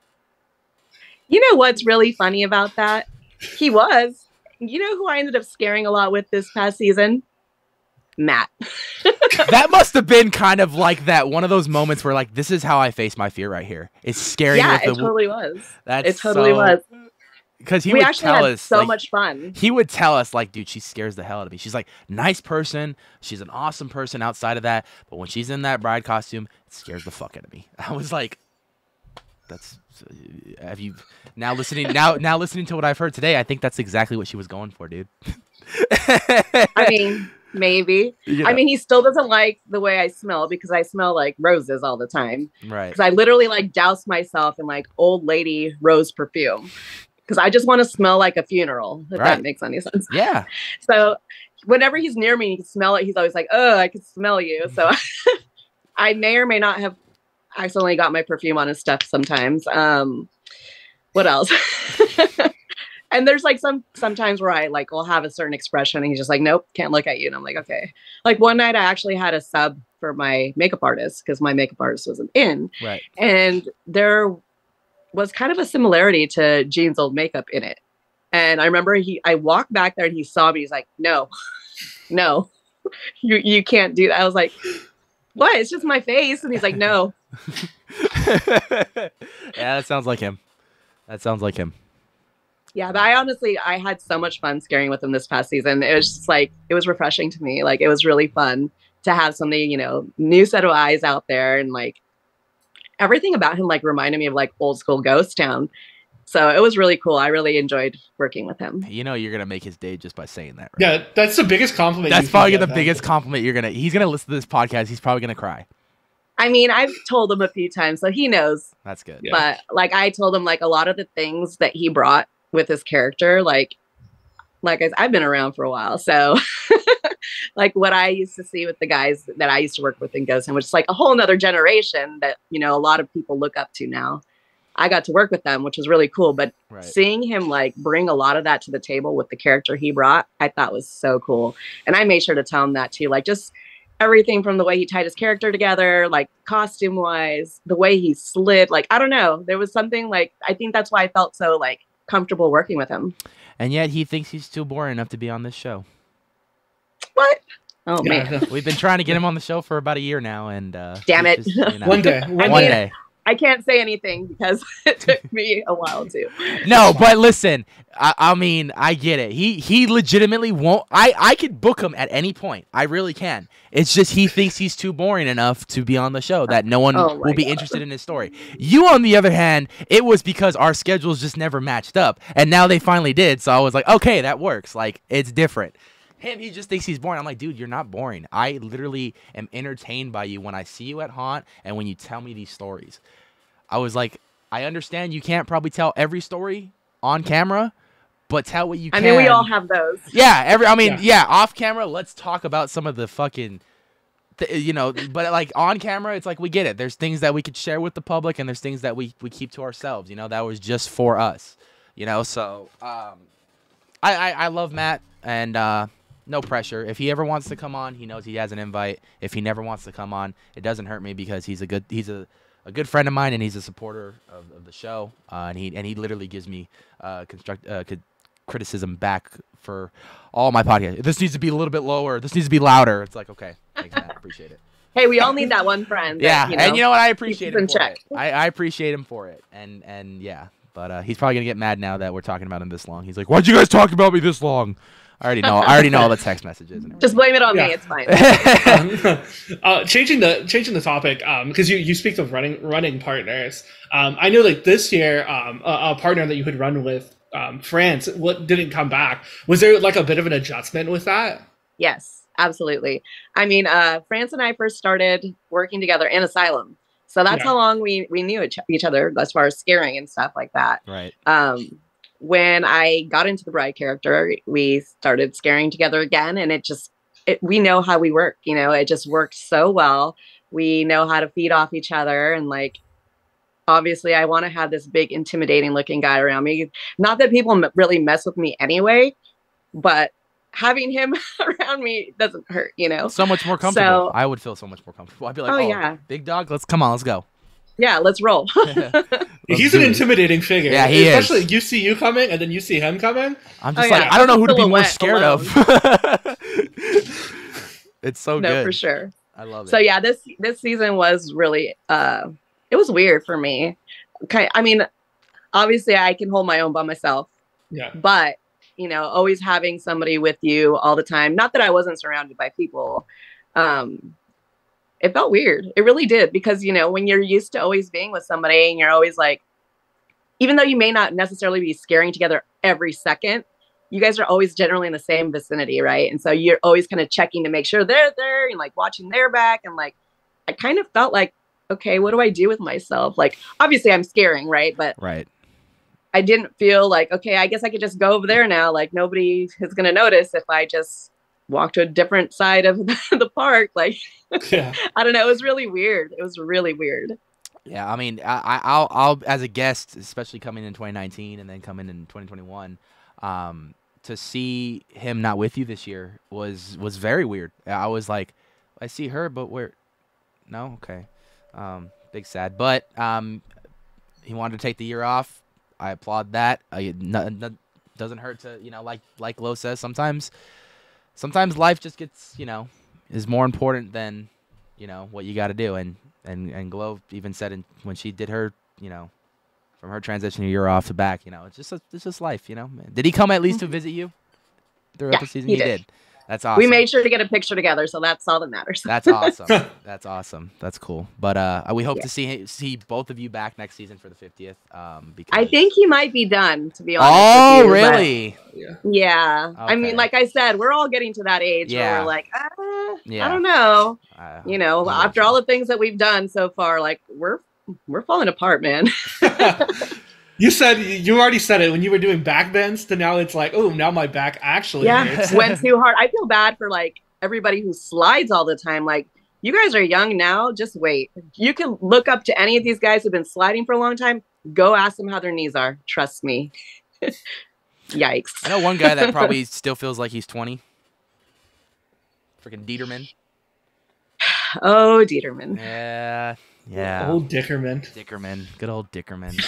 You know what's really funny about that? He was. You know who I ended up scaring a lot with this past season? Matt. that must have been kind of like that one of those moments where like this is how I face my fear right here. It's scary. yeah, it totally was. That's It totally so- was. Because he we would actually tell had us so like, much fun. He would tell us like, dude, she scares the hell out of me. She's like nice person. She's an awesome person outside of that, but when she's in that bride costume, it scares the fuck out of me. I was like, that's uh, have you now listening now now listening to what I've heard today? I think that's exactly what she was going for, dude. I mean, maybe. You I mean, he still doesn't like the way I smell because I smell like roses all the time. right? Because I literally like douse myself in like old lady rose perfume. Because I just want to smell like a funeral, if Right. that makes any sense. Yeah, So whenever he's near me, he can smell it. He's always like, "Oh, I can smell you." So I may or may not have accidentally got my perfume on his stuff sometimes. Um, what else? and there's like some sometimes where I like will have a certain expression, and he's just like, "Nope, can't look at you." And I'm like, "Okay." Like one night, I actually had a sub for my makeup artist because my makeup artist wasn't in, right. and there was kind of a similarity to Jean's old makeup in it. And I remember he, I walked back there and he saw me. He's like, "No, no, you you can't do that." I was like, "What? It's just my face." And he's like, "No." yeah, that sounds like him. That sounds like him. Yeah, but I honestly I had so much fun scaring with him this past season. It was just like it was refreshing to me. Like it was really fun to have something, you know, new set of eyes out there and like everything about him like reminded me of like old school ghost town. So it was really cool. I really enjoyed working with him. You know, you're gonna make his day just by saying that. Right? Yeah, that's the biggest compliment. That's you can probably get, the man. biggest compliment you're gonna. He's gonna listen to this podcast. He's probably gonna cry. I mean, I've told him a few times, so he knows. That's good. Yeah. But like I told him like a lot of the things that he brought with his character, like like I, I've been around for a while. So like what I used to see with the guys that I used to work with in Ghost Town, which is like a whole nother generation that, you know, a lot of people look up to now. I got to work with them, which was really cool. But Right. seeing him like bring a lot of that to the table with the character he brought, I thought was so cool. And I made sure to tell him that too. Like just everything from the way he tied his character together, like costume wise, the way he slid, like I don't know. There was something like I think that's why I felt so like comfortable working with him. And yet he thinks he's too boring enough to be on this show. What? Oh man. We've been trying to get him on the show for about a year now, and uh, Damn it. just, you know, One day, one, one mean- day. I can't say anything because it took me a while to. No, but listen, I, I mean, I get it. He he legitimately won't. I I could book him at any point. I really can. It's just he thinks he's too boring enough to be on the show that no one Oh will be God. interested in his story. You, on the other hand, it was because our schedules just never matched up, and now they finally did. So I was like, okay, that works. Like it's different. Him, he just thinks he's boring. I'm like, dude, you're not boring. I literally am entertained by you when I see you at Haunt and when you tell me these stories. I was like, I understand you can't probably tell every story on camera, but tell what you I can. mean, we all have those. Yeah, every. I mean, Yeah. yeah. off camera, let's talk about some of the fucking. Th- you know, but like on camera, it's like we get it. There's things that we could share with the public, and there's things that we we keep to ourselves. You know, that was just for us. You know, so um, I I, I love Matt, and uh, no pressure. If he ever wants to come on, he knows he has an invite. If he never wants to come on, it doesn't hurt me because he's a good he's a, a good friend of mine and he's a supporter of, of the show. Uh, and he and he literally gives me uh, construct uh, criticism back for all my podcasts. This needs to be a little bit lower. This needs to be louder. It's like okay, thanks, Matt. Appreciate it. Hey, we all need that one friend. that, Yeah, you know, and you know what? I appreciate him for check. it. I, I appreciate him for it, and and yeah, but uh, he's probably gonna get mad now that we're talking about him this long. He's like, "Why'd you guys talk about me this long?" I already know. I already know all the text messages. And Just blame it on Yeah. me. It's fine. everything. um, uh, changing the changing the topic because you, you speak of running running partners. Um, I know like this year um, a, a partner that you had run with um, France what didn't come back. Was there like a bit of an adjustment with that? Yes, absolutely. I mean, uh, France and I first started working together in Asylum. So that's Yeah. how long we, we knew each, each other as far as scaring and stuff like that. right. Um, when I got into the bride character, we started scaring together again, and it just it, we know how we work. You know, it just worked so well. We know how to feed off each other, and like obviously, I want to have this big, intimidating looking guy around me. Not that people m- really mess with me anyway, but having him around me doesn't hurt. You know. So much more comfortable. So- I would feel so much more comfortable. I'd be like, Oh, "Oh, yeah. big dog, let's come on, let's go." Yeah, let's roll. Let's He's do an it. intimidating figure. Yeah, he is. Especially you see you coming and then you see him coming. I'm Oh, just yeah. like, I don't know who to be more Silhouette scared of. it's so no, good. for sure. I love it. so yeah this this season was really uh it was weird for me okay i mean obviously i can hold my own by myself Yeah. but you know always having somebody with you all the time not that i wasn't surrounded by people um it felt weird it really did because you know when you're used to always being with somebody and you're always like even though you may not necessarily be scaring together every second you guys are always generally in the same vicinity right and so you're always kind of checking to make sure they're there and like watching their back and like i kind of felt like okay what do i do with myself like obviously i'm scaring right but right. I didn't feel like, okay, I guess I could just go over there now. Like nobody is going to notice if I just walk to a different side of the park. Like, Yeah. I don't know. It was really weird. It was really weird. Yeah, I mean, I, I- I'll, I'll, as a guest, especially coming in 2019 and then coming in 2021, um, to see him not with you this year was was very weird. I was like, I see her, but where? No, okay, um, big sad. But um, he wanted to take the year off. I applaud that. I, no, no, doesn't hurt to, you know, like like Lo says, sometimes, sometimes life just gets, you know, is more important than, you know, what you got to do. And and and Glo even said in, when she did her, you know, from her transition a year off to back. You know, it's just a, it's just life. You know. Did he come at least to mm-hmm. visit you throughout Yeah, the season? he did. That's awesome. We made sure to get a picture together, so that's all that matters. That's awesome. That's awesome. That's cool. But uh, we hope Yeah. to see see both of you back next season for the 50th. Um, because I think he might be done, to be honest. Oh, with you, really? Yeah. Yeah. I mean, like I said, we're all getting to that age Yeah. where we're like, ah, Yeah. I don't know. Uh, You know, yeah. after all the things that we've done so far, like we're we're falling apart, man. you said you already said it when you were doing back bends. To now it's like, oh, now my back actually yeah, hurts. went too hard. I feel bad for like everybody who slides all the time. Like you guys are young now. Just wait. You can look up to any of these guys who've been sliding for a long time. Go ask them how their knees are. Trust me. Yikes. I know one guy that probably still feels like he's 20. Freaking Dieterman. Oh, Dieterman. Yeah. Yeah. Old Dickerman. Dickerman. Good old Dickerman.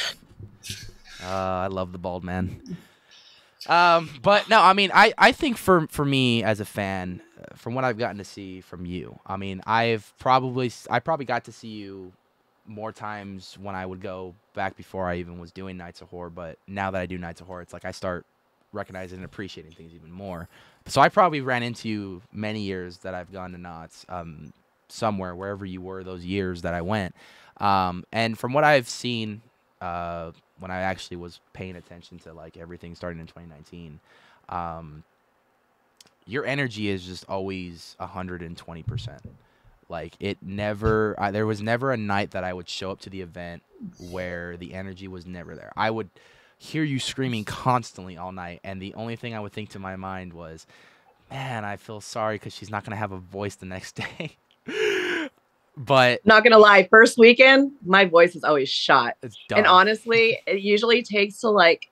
Uh, I love the bald man. Um, but no, I mean, I, I think for for me as a fan, uh, from what I've gotten to see from you, I mean, I've probably I probably got to see you more times when I would go back before I even was doing Nights of Horror. But now that I do Nights of Horror, it's like I start recognizing and appreciating things even more. So I probably ran into you many years that I've gone to Knott's, um, somewhere wherever you were those years that I went. Um, and from what I've seen, uh, when I actually was paying attention to like everything starting in 2019, um, your energy is just always 120%. Like it never, I, there was never a night that I would show up to the event where the energy was never there. I would hear you screaming constantly all night, and the only thing I would think to my mind was, man, I feel sorry because she's not going to have a voice the next day. But Not gonna lie, first weekend, my voice is always shot. it's And honestly, it usually takes to like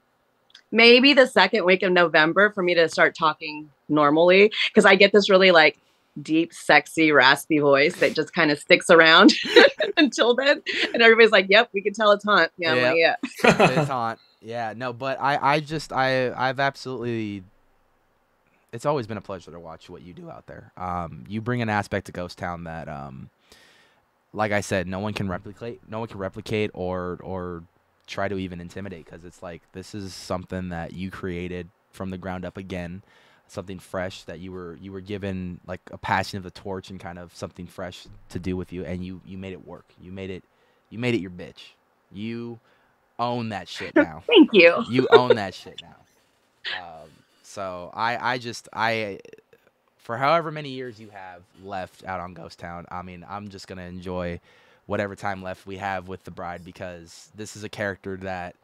maybe the second week of November for me to start talking normally because I get this really like deep, sexy, raspy voice that just kind of sticks around until then. And everybody's like, "Yep, we can tell it's haunt." Yeah, I'm like, yeah. it's haunt. Yeah, no, but I, I just, I, I've absolutely. It's always been a pleasure to watch what you do out there. Um, you bring an aspect to Ghost Town that, um, like I said, no one can replicate. No one can replicate or or try to even intimidate because it's like this is something that you created from the ground up again, something fresh that you were you were given like a passion of the torch and kind of something fresh to do with you, and you you made it work. You made it, you made it your bitch. You own that shit now Thank you. you own that shit now. Um, so I, I just, I, for however many years you have left out on Ghost Town, I mean, I'm just gonna enjoy whatever time left we have with the bride because this is a character that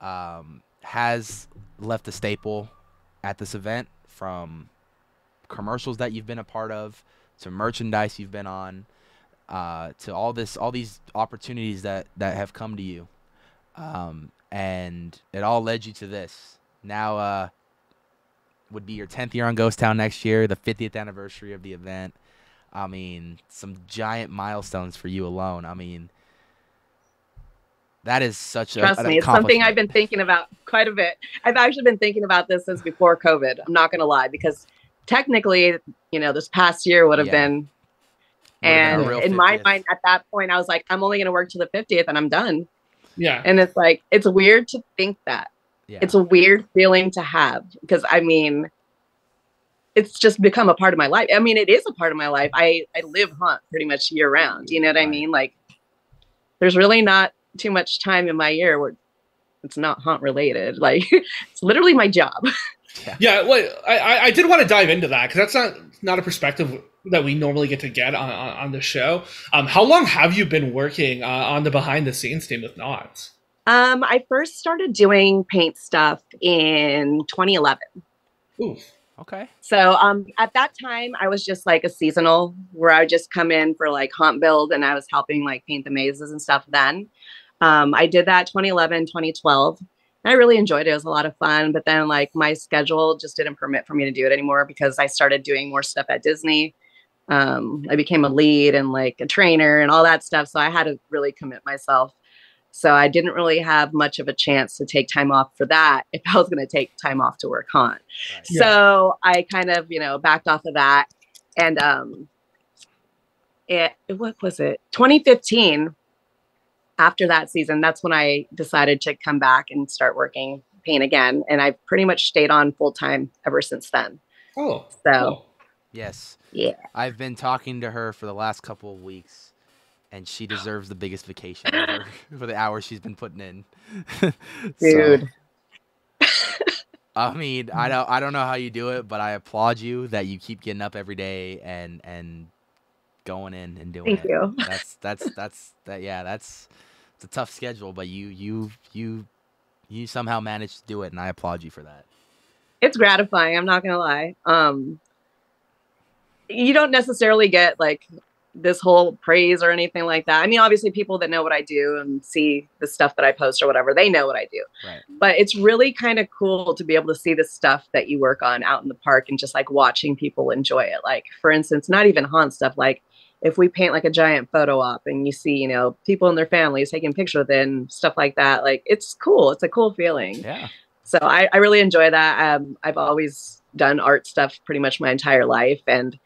um, has left a staple at this event from commercials that you've been a part of to merchandise you've been on uh, to all this all these opportunities that that have come to you um, and it all led you to this. Now, uh, would be your 10th year on Ghost Town next year, the 50th anniversary of the event. I mean, some giant milestones for you alone. I mean, that is such a Trust me, it's something I've been thinking about quite a bit. I've actually been thinking about this since before COVID. I'm not going to lie because technically, you know, this past year would have Yeah. been. Would've been And real in my mind, at that point, I was like, I'm only going to work to the 50th and I'm done. yeah. And it's like, it's weird to think that. Yeah. It's a weird feeling to have because I mean, it's just become a part of my life. I mean, it is a part of my life. I, I live haunt pretty much year round. You know what I mean? Like, there's really not too much time in my year where it's not haunt related. Like, it's literally my job. Yeah, well, I, I- I did want to dive into that because that's not not a perspective that we normally get to get on, on, on the show. Um, how long have you been working uh, on the behind the scenes team with Knott's? Um, I first started doing paint stuff in 2011. Ooh, okay. So um, at that time, I was just like a seasonal where I would just come in for like haunt build and I was helping like paint the mazes and stuff then. Um, I did that 2011, 2012. I really enjoyed it. It was a lot of fun. But then like my schedule just didn't permit for me to do it anymore because I started doing more stuff at Disney. Um, I became a lead and like a trainer and all that stuff. So I had to really commit myself. So I didn't really have much of a chance to take time off for that if I was going to take time off to work haunt. Right. Yeah. So I kind of, you know, backed off of that. And um it what was it? 2015. after that season, that's when I decided to come back and start working paint again. And I've pretty much stayed on full time ever since then. Oh, So cool. Yes. yeah. I've been talking to her for the last couple of weeks, and she deserves the biggest vacation ever for the hours she's been putting in. So, Dude. I mean, I don't, I don't know how you do it, but I applaud you that you keep getting up every day and and going in and doing Thank it. you. That's that's that's that. Yeah, that's it's a tough schedule, but you you you you somehow managed to do it, and I applaud you for that. It's gratifying, I'm not gonna lie. Um you don't necessarily get like this whole praise or anything like that. I mean, obviously people that know what I do and see the stuff that I post or whatever, they know what I do. Right. but it's really kind of cool to be able to see the stuff that you work on out in the park and just like watching people enjoy it like for instance not even haunt stuff like if we paint like a giant photo op and you see you know people and their families taking pictures with it and stuff like that like it's cool it's a cool feeling Yeah. so i, I really enjoy that um, i've always done art stuff pretty much my entire life and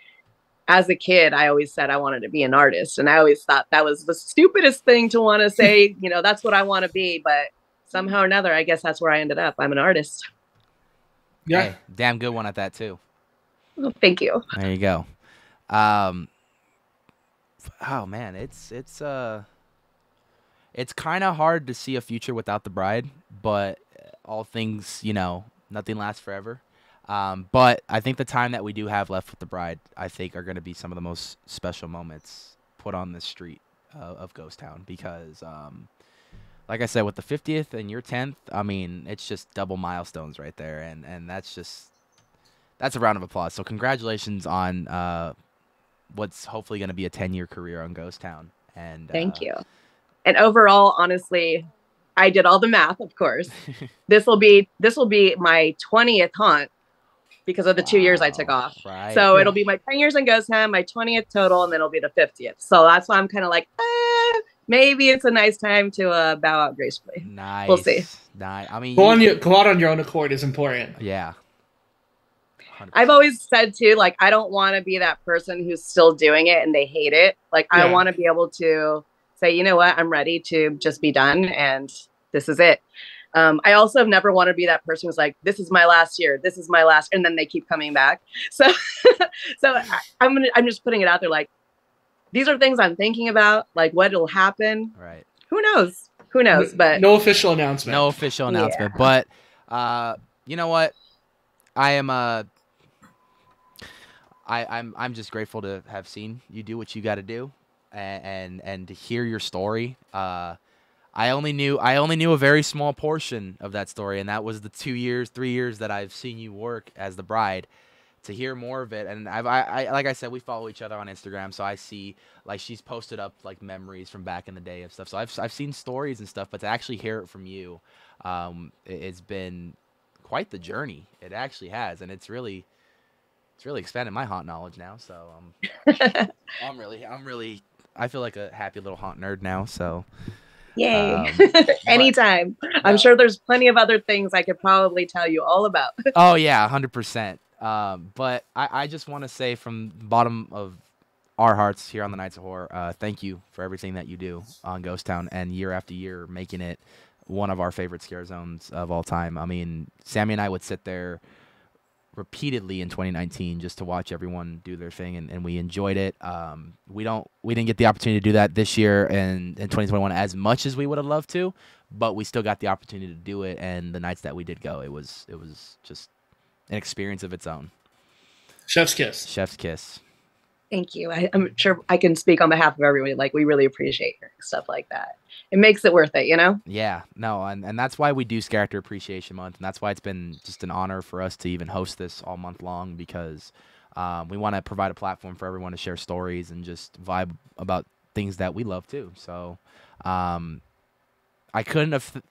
as a kid i always said i wanted to be an artist and i always thought that was the stupidest thing to want to say you know that's what i want to be but somehow or another i guess that's where i ended up i'm an artist Yeah. Hey, damn good one at that too. well, thank you There you go. Um, oh man, it's it's uh, it's kind of hard to see a future without the bride, but all things, you know, nothing lasts forever. Um, but I think the time that we do have left with the bride, I think, are going to be some of the most special moments put on this street uh, of Ghost Town because, um, like I said, with the 50th and your 10th, I mean, it's just double milestones right there, and and that's just that's a round of applause. So congratulations on uh, what's hopefully going to be a 10 year career on Ghost Town. And thank uh, you and overall honestly i did all the math of course this will be this will be my 20th haunt because of the two years i took off Right. So it'll be my 10 years in Ghost Town, my 20th total, and then it'll be the 50th. So that's why I'm kind of like, eh, maybe it's a nice time to uh, bow out gracefully. nice. We'll see. Nice. I mean, Go on your go out on your own accord is important. yeah. I've always said too, like, I don't want to be that person who's still doing it and they hate it. Like, I want to be able to say, you know what, I'm ready to just be done and this is it. Um, I also have never wanted to be that person who's like, this is my last year, this is my last, and then they keep coming back. So, so I, I'm gonna, I'm just putting it out there, like, these are things I'm thinking about, like what'll happen. right. Who knows? Who knows? But no official announcement. No official Yeah. announcement, but uh, you know what? I am uh, I, I'm I'm just grateful to have seen you do what you got to do, and, and and to hear your story. Uh, I only knew I only knew a very small portion of that story, and that was the two years, three years that I've seen you work as the bride. To hear more of it, and I've, I, I like I said, we follow each other on Instagram, so I see like she's posted up like memories from back in the day of stuff. So I've I've seen stories and stuff, but to actually hear it from you, um, it, it's been quite the journey. It actually has, and it's really, it's really expanded my haunt knowledge now. So um, I'm really, I'm really, I feel like a happy little haunt nerd now. So yay. Um, Anytime. I'm no. sure there's plenty of other things I could probably tell you all about. oh yeah, hundred percent. Um, but I, I just want to say from the bottom of our hearts here on the Nights of Horror, uh, thank you for everything that you do on Ghost Town and year after year making it one of our favorite scare zones of all time. I mean, Sammy and I would sit there repeatedly in 2019 just to watch everyone do their thing and, and we enjoyed it. Um, we don't we didn't get the opportunity to do that this year and in 2021 as much as we would have loved to but we still got the opportunity to do it and the nights that we did go it was it was just an experience of its own. Chef's kiss. chef's kiss Thank you. I, I'm sure I can speak on behalf of everybody. Like, we really appreciate stuff like that. It makes it worth it, you know? yeah no and, and that's why we do Scareactor appreciation month and that's why it's been just an honor for us to even host this all month long because um, we want to provide a platform for everyone to share stories and just vibe about things that we love too so um, i couldn't have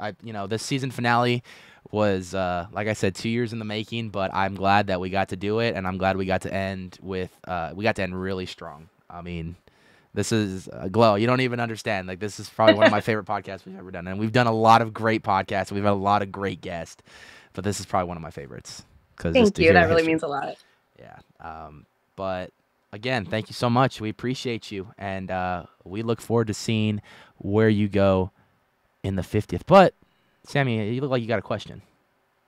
i you know this season finale was uh, like i said two years in the making but i'm glad that we got to do it and i'm glad we got to end with uh, we got to end really strong i mean this is uh, Glo. You don't even understand. Like this is probably one of my favorite podcasts we've ever done, and we've done a lot of great podcasts. We've had a lot of great guests, but this is probably one of my favorites. Cause Thank you. That really history- means a lot. Yeah. Um, but again, thank you so much. We appreciate you, and uh, we look forward to seeing where you go in the 50th. But Sammy, you look like you got a question.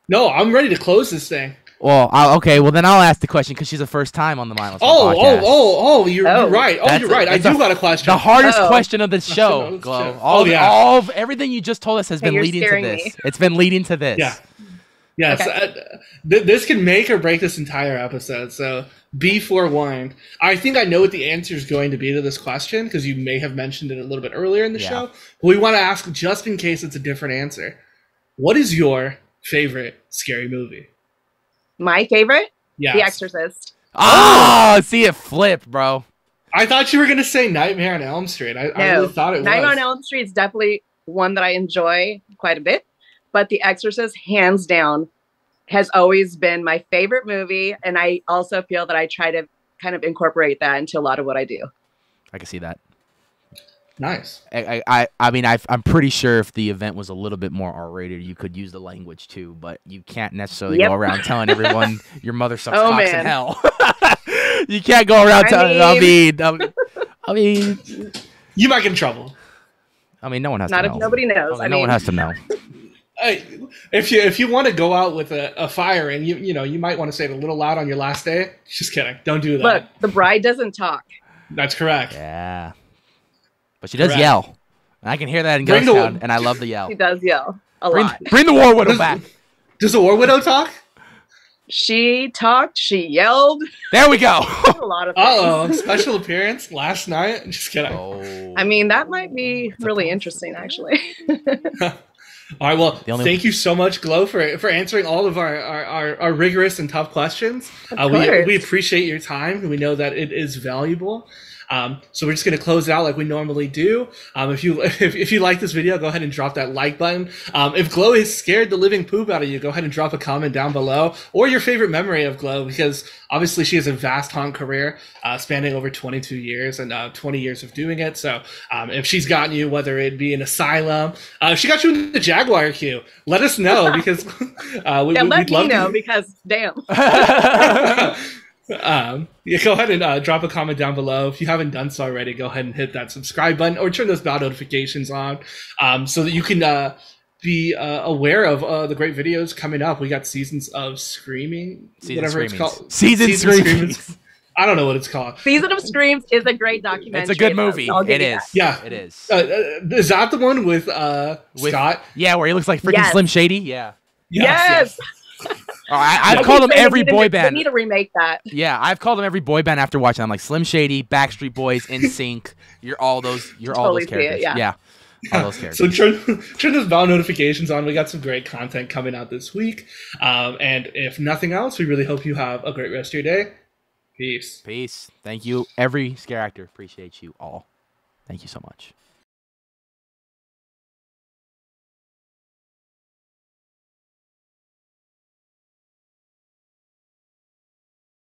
No, I'm ready to close this thing. Well, i okay. Well, then I'll ask the question because she's the first time on the Mindless oh, oh, podcast. oh, oh, you're, Oh. you're right. Oh, you're right. I do a- got a question. The hardest Oh. question of the show, Glo. All, Oh, yeah. all of everything you just told us has Hey, been leading to this. me. It's been leading to this. Yeah. Yes, Okay. uh, th- this can make or break this entire episode. So be forewarned. I think I know what the answer is going to be to this question because you may have mentioned it a little bit earlier in the Yeah. show. But we want to ask just in case it's a different answer. What is your favorite scary movie? My favorite, Yeah, The Exorcist. Oh, see it flip, bro. I thought you were going to say Nightmare on Elm Street. I, I really thought it Nightmare was. on Elm Street is definitely one that I enjoy quite a bit, but The Exorcist, hands down, has always been my favorite movie, and I also feel that I try to kind of incorporate that into a lot of what I do. I can see that. Nice. I, I, I mean, I, I'm pretty sure if the event was a little bit more R-rated, you could use the language too. But you can't necessarily Yep. go around telling everyone your mother sucks Oh, cocks in hell. you can't go around I telling. I mean, I mean, I mean, You might get in trouble. I mean, no one has Not to if know. nobody knows. I mean, I no one has to know. Hey, if you if you want to go out with a, a fire and you you know you might want to say it a little loud on your last day. Just kidding. Don't do that. look, the bride doesn't talk. That's correct. Yeah, but she does Correct. yell. And I can hear that in Bring Ghost the- Town, and I love the yell. She does yell a Bring, lot. bring the War Widow back. Does the War Widow talk? She talked. She yelled. There we go. A lot of. Uh oh, special appearance last night. Just kidding. oh. I mean, that might be really interesting, actually. All right. Well, The only- thank you so much, Glo, for for answering all of our our, our, our rigorous and tough questions. Of Uh, we we appreciate your time. We know that it is valuable. Um, so we're just going to close it out like we normally do. Um, if you if, if you like this video, go ahead and drop that like button. Um, if Glo is scared the living poop out of you, go ahead and drop a comment down below or your favorite memory of Glo because obviously she has a vast haunt career uh, spanning over 22 years and uh, 20 years of doing it. So um, if she's gotten you, whether it be an asylum, uh, if she got you in the Jaguar queue, let us know because uh, we, yeah, we, let me know because damn. um, yeah, go ahead and uh, drop a comment down below. If you haven't done so already, go ahead and hit that subscribe button or turn those bell notifications on um, so that you can uh, be uh, aware of uh, the great videos coming up. We got seasons of Screaming, Season whatever it's called. Season Screamings. Screamings. I don't know what it's called. Season of Screams is a great documentary. it's a good movie. I'll give It you is. that. Yeah. It is. Uh, uh, is that the one with, uh, With- Scott? yeah, where he looks like freaking Yes. Slim Shady. Yeah. Yes. Oh, I, I I've keep called them every need to- boy They band. need to remake that. Yeah, I've called them every boy band after watching. I'm like Slim Shady, Backstreet Boys, In Sync. You're all those. You're all those Totally see it, characters. yeah. all those characters. So turn turn those bell notifications on. We got some great content coming out this week. Um, and if nothing else, we really hope you have a great rest of your day. Peace. Peace. Thank you, every Scareactor. Appreciate you all. Thank you so much.